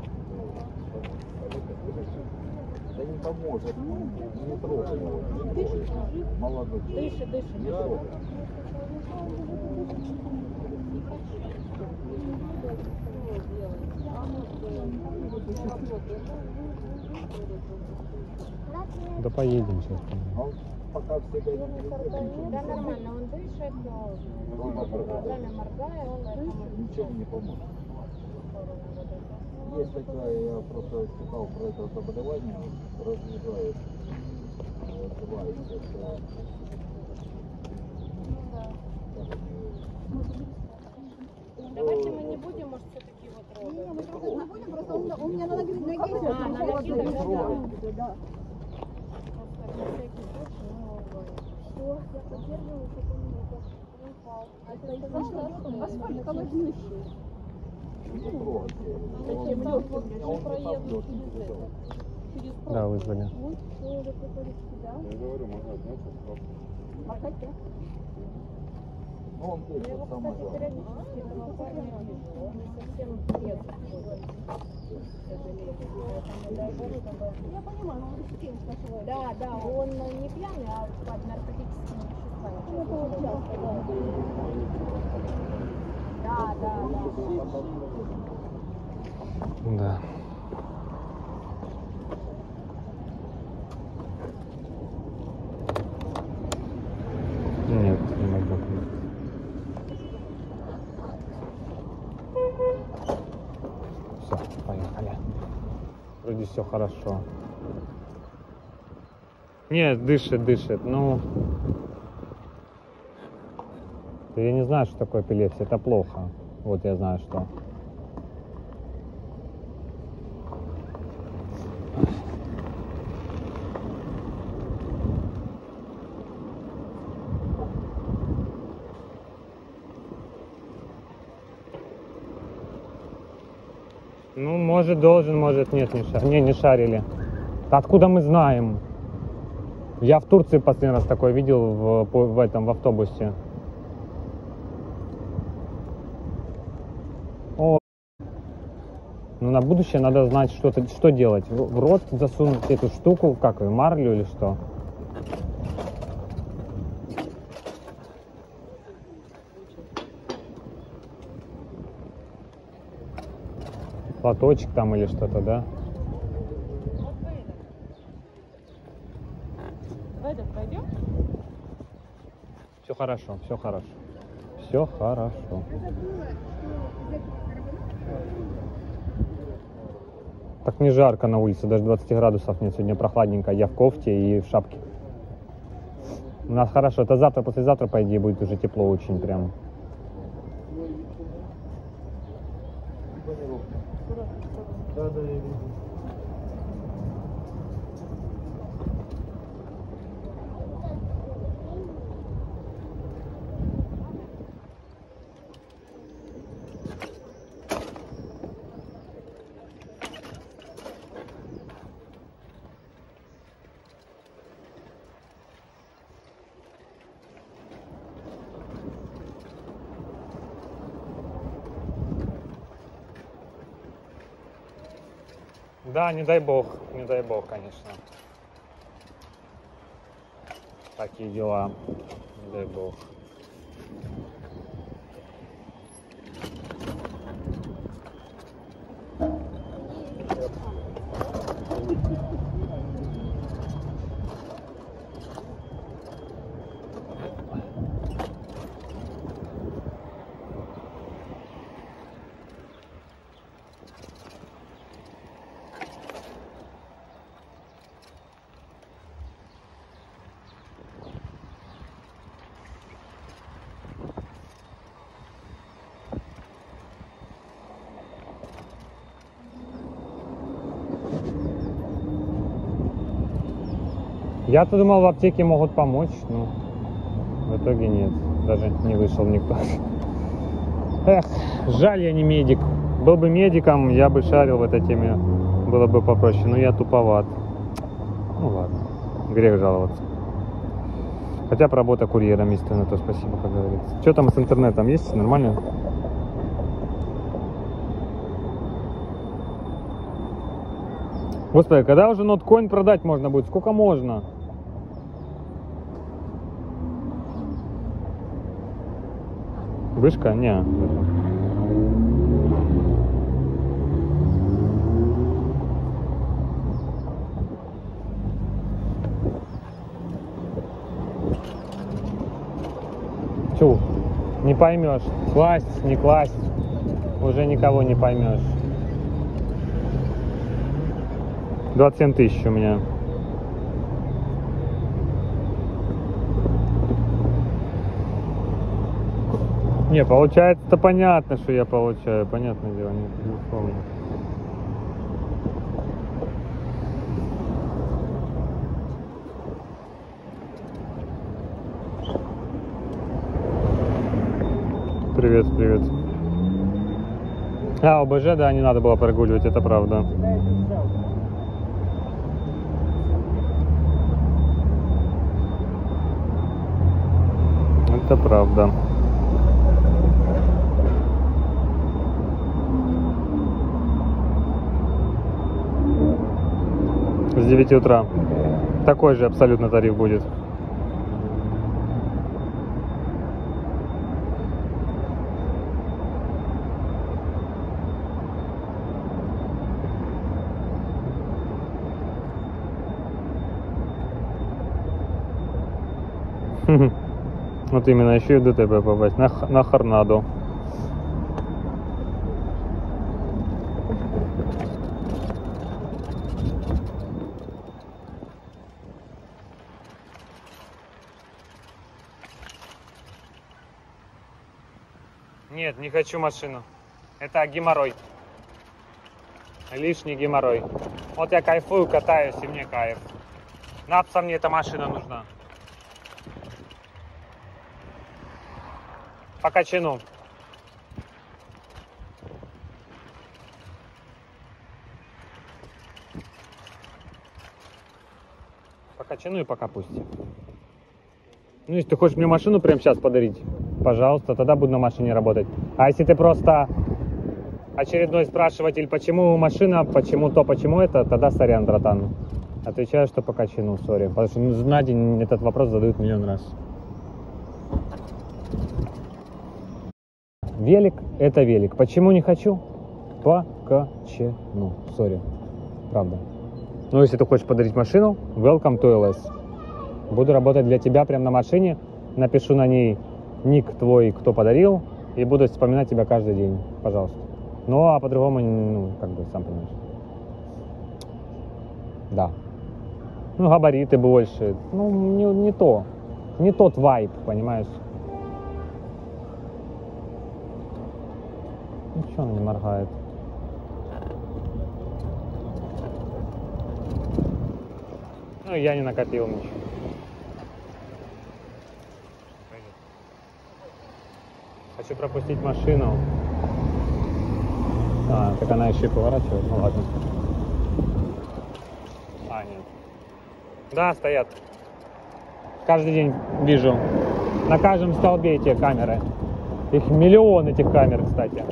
Speaker 2: Да не поможет. Не трогай его. Молодой человек.
Speaker 7: Дыши, дыши.
Speaker 2: Не трогай.
Speaker 1: Да поедем сейчас.
Speaker 2: Он пока в себя не придет,
Speaker 7: Да, нормально, он дышит, но глазами моргая, он
Speaker 2: ничего не поможет. Есть такая, я просто читал про это заболевание, разъезжает, называется, это...
Speaker 7: Давайте мы не будем, может, все-таки его трогать.
Speaker 8: Не, мы трогать не будем, просто он, у меня на ноге, ноге
Speaker 7: А, на ноге, да, да,
Speaker 8: да. Все, я поддерживаю, чтобы он не упал. А это что
Speaker 7: проедут
Speaker 2: попадет
Speaker 7: через
Speaker 2: в
Speaker 7: это?
Speaker 1: Да, вызвали.
Speaker 2: Я говорю, можно отняться
Speaker 8: А хотя?
Speaker 2: Ну, он
Speaker 7: его, кстати, периодически этого парня совсем чтобы...
Speaker 8: Я понимаю, но он успел спрашивать.
Speaker 7: Да, да, он не пьяный, а под наркотическими веществами.
Speaker 8: Ну, часто, да.
Speaker 7: Да. Да.
Speaker 1: Нет, не могу. Все, поехали. Вроде все хорошо. Нет, дышит, дышит. Ну, я не знаю, что такое эпилепсия. Это плохо. Вот я знаю, что. Ну, может, должен, может, нет, не, ша- не, не шарили. Да откуда мы знаем? Я в Турции последний раз такое видел в, в этом, в автобусе. О, ну на будущее надо знать, что, -то, что делать. В, в рот засунуть эту штуку, как ее, марлю или что? Платочек там или что-то, да?
Speaker 7: В этот пойдем?
Speaker 1: Все хорошо, все хорошо. Все хорошо. Так не жарко на улице, даже 20 градусов нет, сегодня прохладненько, я в кофте и в шапке. У нас хорошо, это завтра, послезавтра, по идее, будет уже тепло очень прям.
Speaker 2: Да, да, я вижу.
Speaker 1: Да, не дай бог, не дай бог, конечно. Такие дела, дай бог. Я-то думал, в аптеке могут помочь, но в итоге нет. Даже не вышел никто. Эх, жаль, я не медик. Был бы медиком, я бы шарил в этой теме. Было бы попроще, но я туповат. Ну ладно, грех жаловаться. Хотя бы работа курьером на то спасибо, как говорится. Что там с интернетом есть? Нормально? Господи, когда уже ноткоин продать можно будет? Сколько можно? Вышка? Не. Чу, не поймешь. Класть, не класть. Уже никого не поймешь. 27 тысяч у меня. Не, получается-то понятно, что я получаю. Понятное дело, не безусловно. Привет, привет. А, ОБЖ, да, не надо было прогуливать, это правда. Это правда. С 9 утра. Такой же абсолютно тариф будет. Вот именно еще и ДТП попасть. На, на Хорнадо. Хочу машину. Это геморрой. Лишний геморрой. Вот я кайфую, катаюсь, и мне кайф. Напса мне эта машина нужна. По качану. По качану и по капусте. Ну, если ты хочешь мне машину прямо сейчас подарить, пожалуйста, тогда буду на машине работать. А если ты просто очередной спрашиватель, почему машина, почему то, почему это, тогда сорян, братан. Отвечаю, что по качану, сори. Потому что ну, на день этот вопрос задают миллион раз. Велик – это велик. Почему не хочу? По качану. Сори. Правда. Но если ты хочешь подарить машину, welcome to LS. Буду работать для тебя прямо на машине. Напишу на ней ник твой, кто подарил, и буду вспоминать тебя каждый день. Пожалуйста. Ну, а по-другому, ну, как бы, сам понимаешь. Да. Ну, габариты больше. Ну, не, не то. Не тот вайп, понимаешь? Ничего она не моргает. Ну, я не накопил ничего. Хочу пропустить машину. А, так она еще и поворачивает. Ну ладно. А, нет. Да, стоят. Каждый день вижу. На каждом столбе эти камеры. Их миллион этих камер, кстати.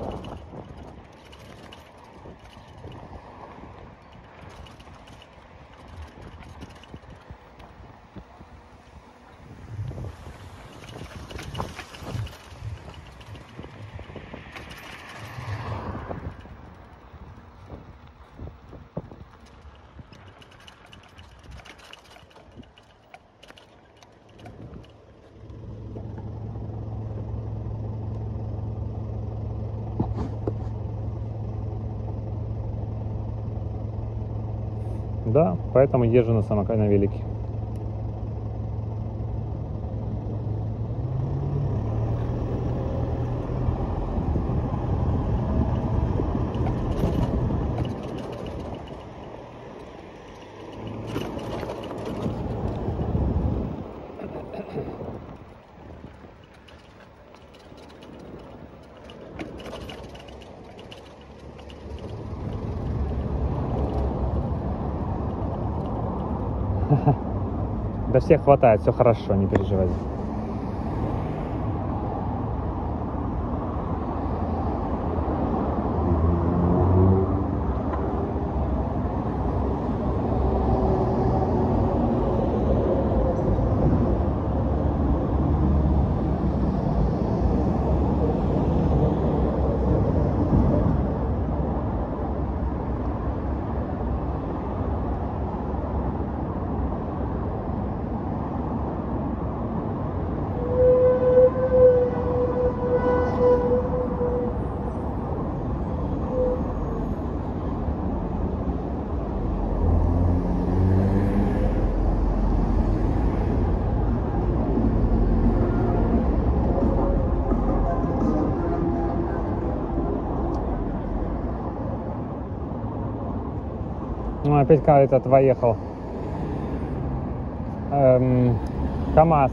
Speaker 1: Да, поэтому езжу на самокате на велике. Всех хватает, все хорошо, не переживай. Опять этот поехал. Эм, КамАЗ.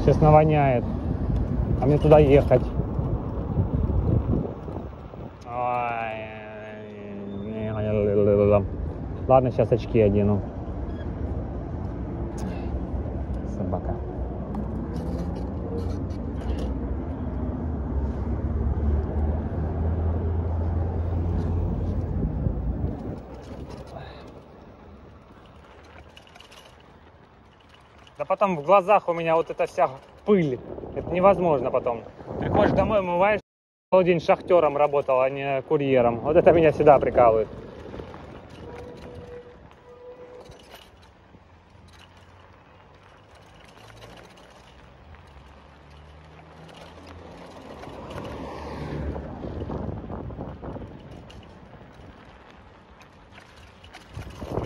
Speaker 1: Сейчас навоняет. А мне туда ехать. Ладно, сейчас очки одену. Потом в глазах у меня вот эта вся пыль. Это невозможно потом. Приходишь домой, умываешь, целый день шахтером работал, а не курьером. Вот это меня всегда прикалывает.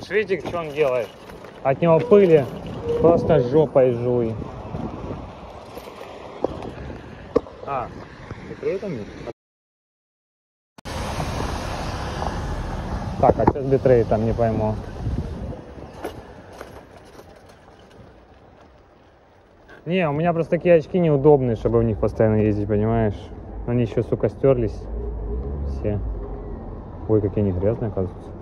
Speaker 1: Видите, что он делает? От него пыли просто жопой жуй. А, прикрою там? Так, а что с битрей там, не пойму. Не, у меня просто такие очки неудобные, чтобы в них постоянно ездить, понимаешь? Они еще, сука, стерлись все. Ой, какие они грязные, оказывается.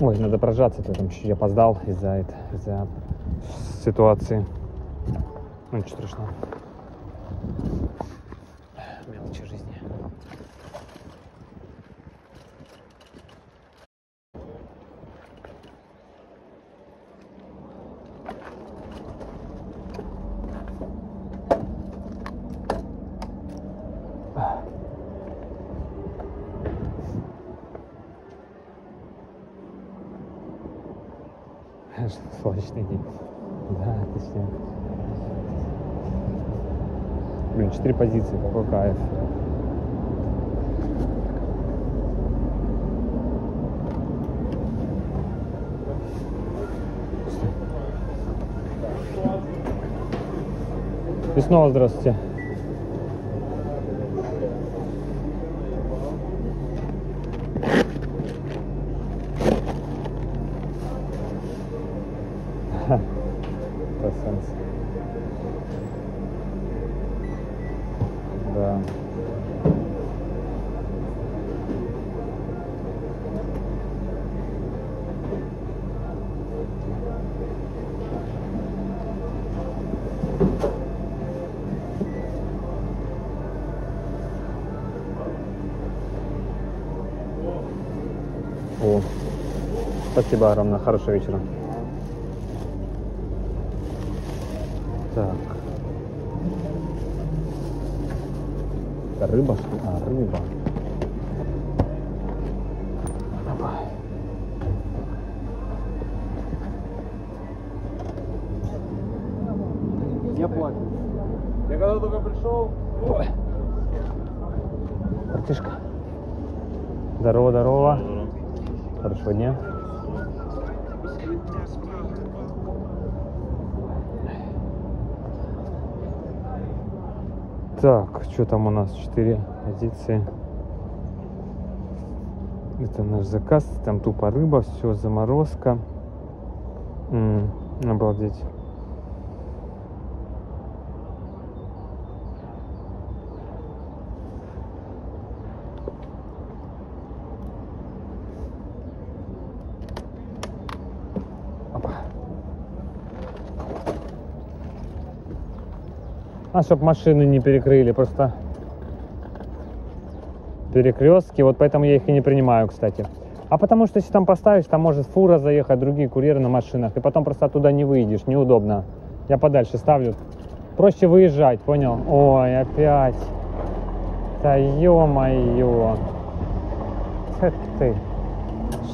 Speaker 1: Ой, надо прожаться, то там чуть-чуть опоздал из-за это, из-за ситуации. Ну, ничего страшного. Мелочи жизни. Солнечный день. Да, отлично. Блин, четыре позиции, какой кайф. И снова здравствуйте. Красавец. Да. О, спасибо огромное, хорошего вечера. Так. Это рыба? А, рыба. Давай.
Speaker 2: Я плачу. Я когда только пришел,
Speaker 1: братишка. Здорово, здорово. Хорошего дня. Так, что там у нас? Четыре позиции. Это наш заказ. Там тупо рыба, все, заморозка. М, обалдеть. А, чтоб машины не перекрыли, просто перекрестки, вот поэтому я их и не принимаю, кстати. А потому что если там поставишь, там может фура заехать, другие курьеры на машинах, и потом просто оттуда не выйдешь, неудобно. Я подальше ставлю. Проще выезжать, понял? Ой, опять. Да ё-моё. Эх ты.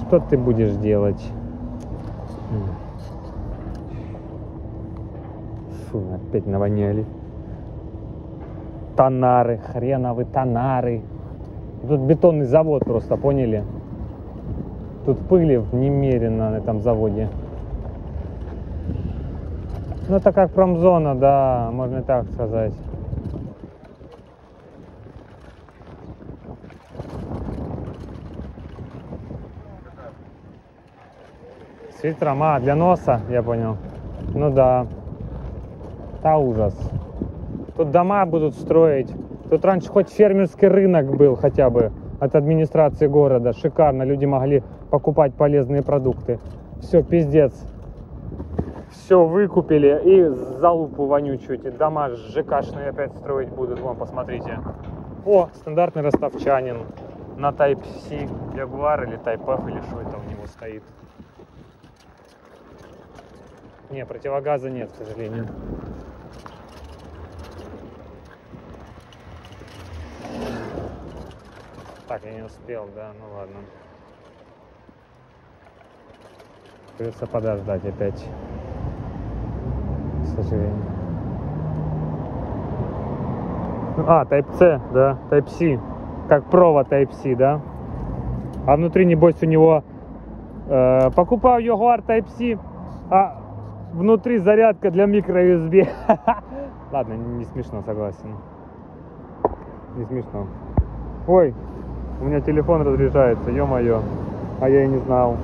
Speaker 1: Что ты будешь делать? Фу, опять навоняли. Тонары, хреновы тонары. Тут бетонный завод просто, поняли? Тут пыли немерено на этом заводе. Ну, это как промзона, да, можно и так сказать. С фильтром, а, для носа, я понял. Ну да. Да ужас. Тут дома будут строить. Тут раньше хоть фермерский рынок был хотя бы от администрации города. Шикарно. Люди могли покупать полезные продукты. Все, пиздец. Все выкупили и залупу вонючую. Эти дома ЖКшные опять строить будут. Вон, посмотрите. О, стандартный ростовчанин. На Type-C Jaguar или Type-F или что это у него стоит. Не, противогаза нет, к сожалению. Так, я не успел, да, ну ладно. Придется подождать опять. К сожалению. Ну, А, Type-C, да, Type-C. Как провод Type-C, да? А внутри, небось, у него... Э, покупал Jaguar Type-C, а внутри зарядка для микро-USB. Ладно, не смешно, согласен. Не смешно. Ой, у меня телефон разряжается, ё-моё. А я и не знал.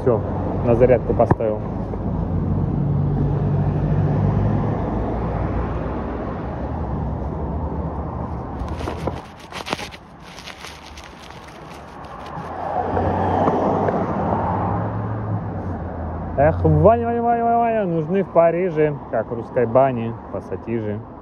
Speaker 1: Все, на зарядку поставил. Париже, как в русской бане, пассатижи.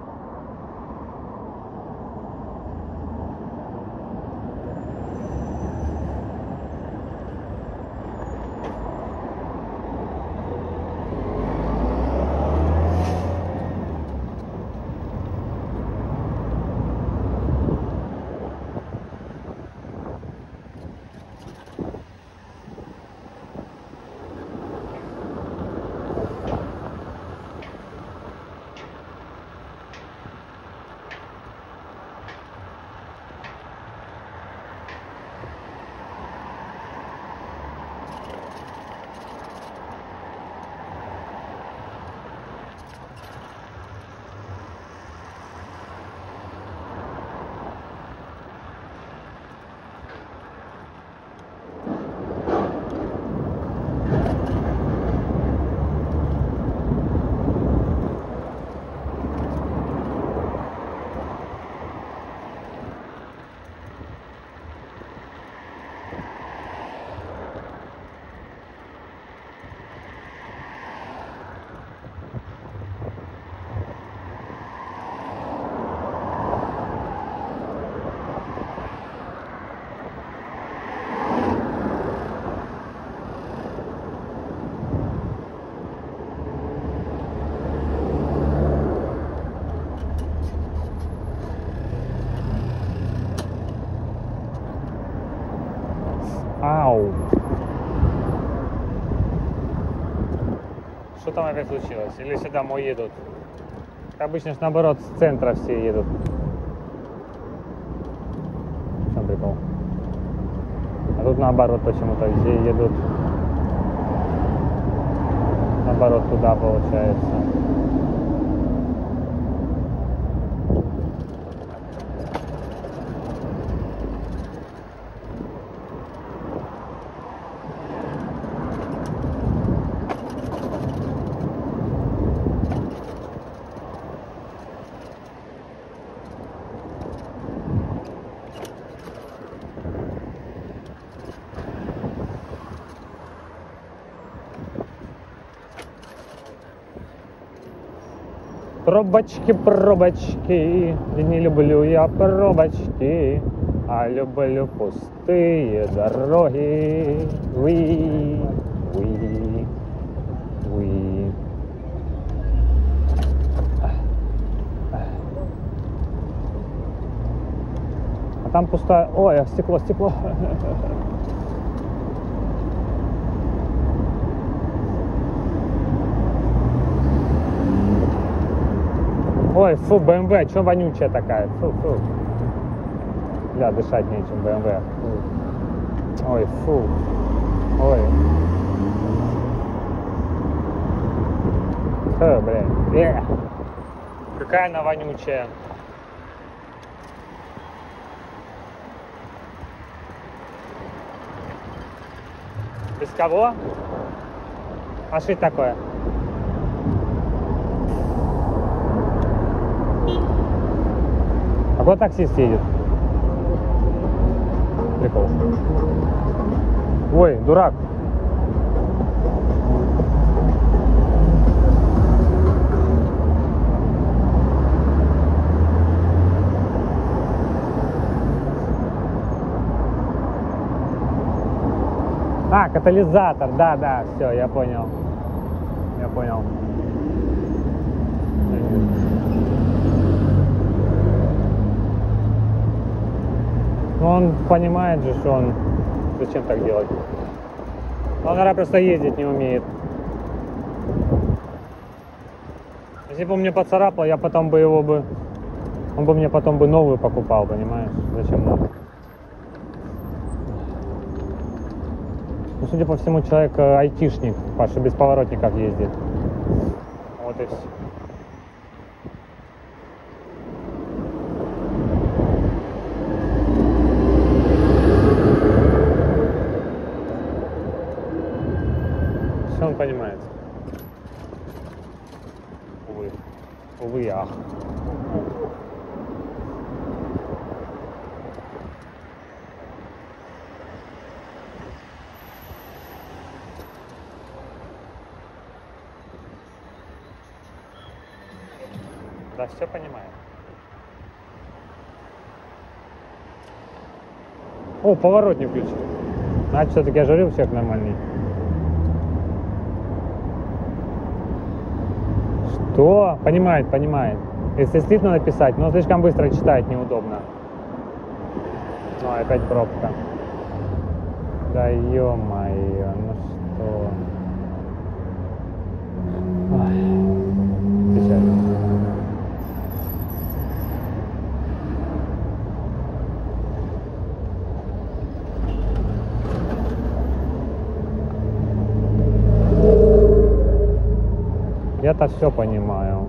Speaker 1: Опять случилось? Или все домой едут? Обычно ж наоборот с центра все едут. В чем прикол? А тут наоборот почему-то все едут. Наоборот туда получается. Пробочки, пробочки, не люблю я пробочки, а люблю пустые дороги. Уи, уи, уи. А там пустая... Ой, а стекло, стекло. Ой, фу, БМВ, что вонючая такая? Фу, фу. Бля, дышать нечем, БМВ. Ой, фу. Ой. Фу, блядь. Э. Какая она вонючая. Без кого? А что это такое? А куда таксист едет? Прикол. Ой, дурак. А, катализатор, да, да, все, я понял. Я понял. Ну, он понимает же, что он... Зачем так делать? Он, наверное, просто ездить не умеет. Если бы он мне поцарапал, я потом бы его бы... Он бы мне потом бы новую покупал, понимаешь? Зачем надо? Ну, судя по всему, человек э, айтишник, Паша без поворотников ездит. Вот и все. Все он понимает. Увы. Увы и ах. Да, все понимаю. О, поворотник включил. Значит, все-таки я жарил человек нормальный. Что? Понимает, понимает. Если слив надо писать, но слишком быстро читать неудобно. Ну, опять пробка. Да ё-моё, ну что? Ой, печально. Я-то все понимаю.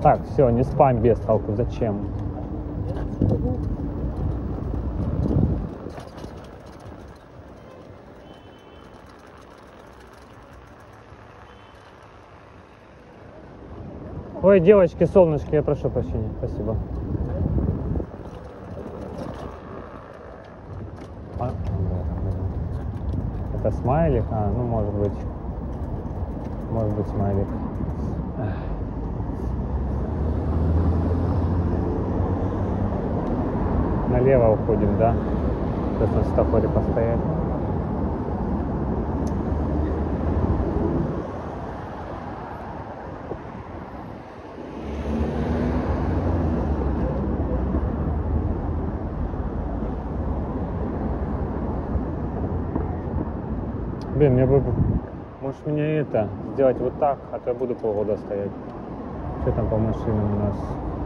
Speaker 1: Так, все, не спам без толку. Зачем? Ой, девочки, солнышки, я прошу прощения. Спасибо. А, Это смайлик? А, ну может быть. Может быть смайлик. Налево уходим, да? Сейчас на светофоре постоять. Блин, мне бы... Может мне это, сделать вот так, а то я буду полгода стоять. Что там по машинам у нас?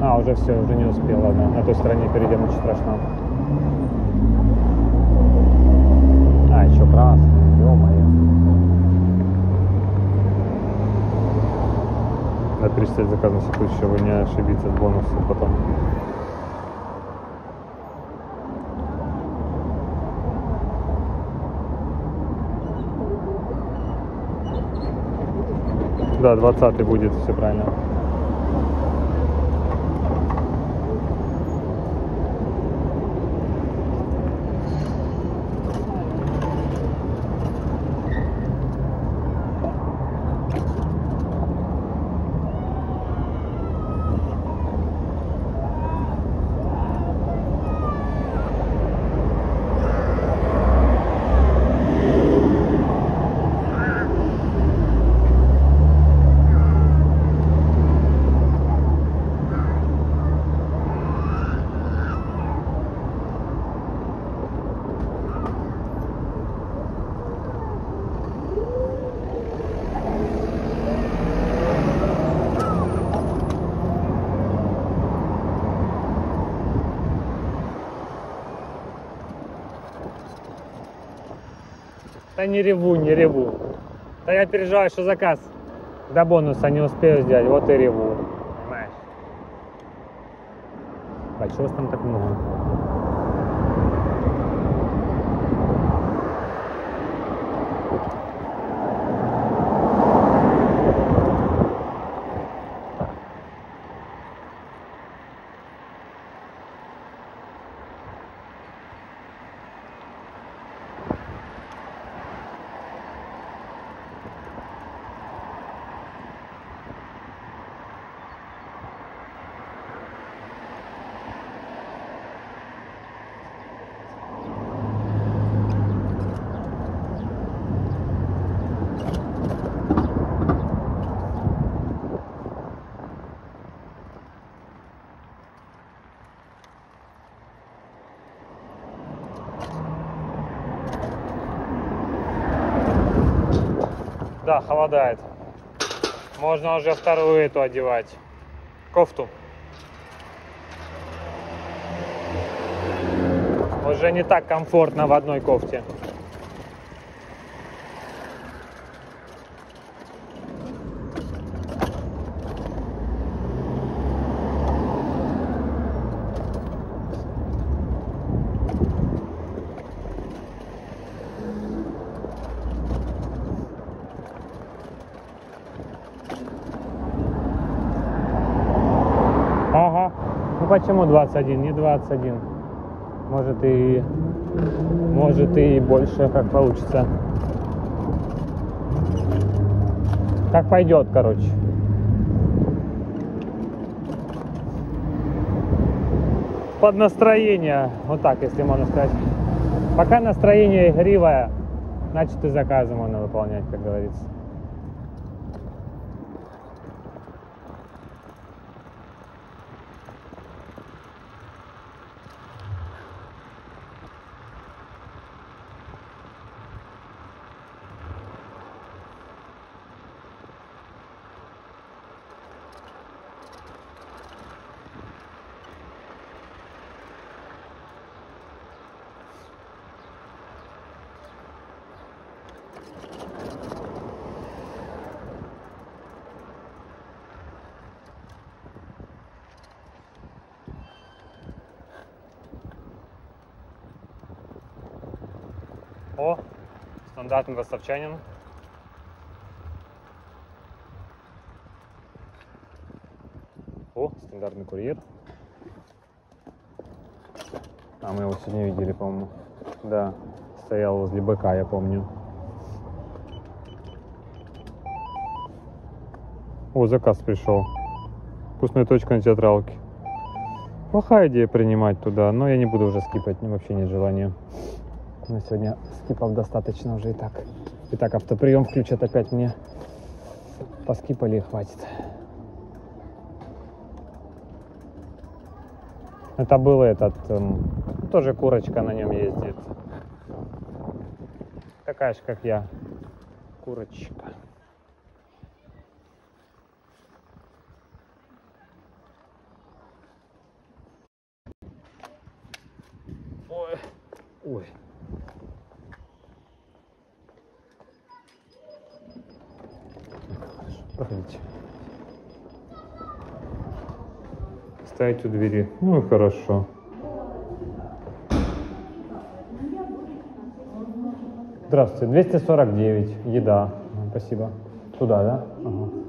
Speaker 1: А, уже все, уже не успел, ладно. На той стороне перейдем, ничего страшного. А, еще красный, ё-моё. Надо перечислять заказ на секунду, чтобы не ошибиться с бонусом потом. Да, 20 будет, все правильно. Не реву, не реву. Да я переживаю, что заказ до бонуса не успею сделать, вот и реву. Понимаешь? А чего там так много? Да, холодает. Можно уже вторую эту одевать. Кофту. Уже не так комфортно в одной кофте. Ага. Ну почему 21? Не 21. Может и может и больше, как получится. Как пойдет, короче. Под настроение, вот так, если можно сказать. Пока настроение игривое, значит и заказы можно выполнять, как говорится. О, стандартный доставчанин. О, стандартный курьер. А, мы его сегодня видели, по-моему. Да, стоял возле БК, я помню. О, заказ пришел. Вкусная точка на театралке. Плохая идея принимать туда, но я не буду уже скипать, вообще нет желания. На сегодня скипов достаточно уже и так. И так автоприем включат опять мне. Поскипали и хватит. Это был этот, эм, тоже курочка на нем ездит. Такая же, как я. Курочка. Ой. Ой. Хорошо, Проходите. У двери. Ну и хорошо. Здравствуйте. 249. Еда. Спасибо. Туда, да? Ага.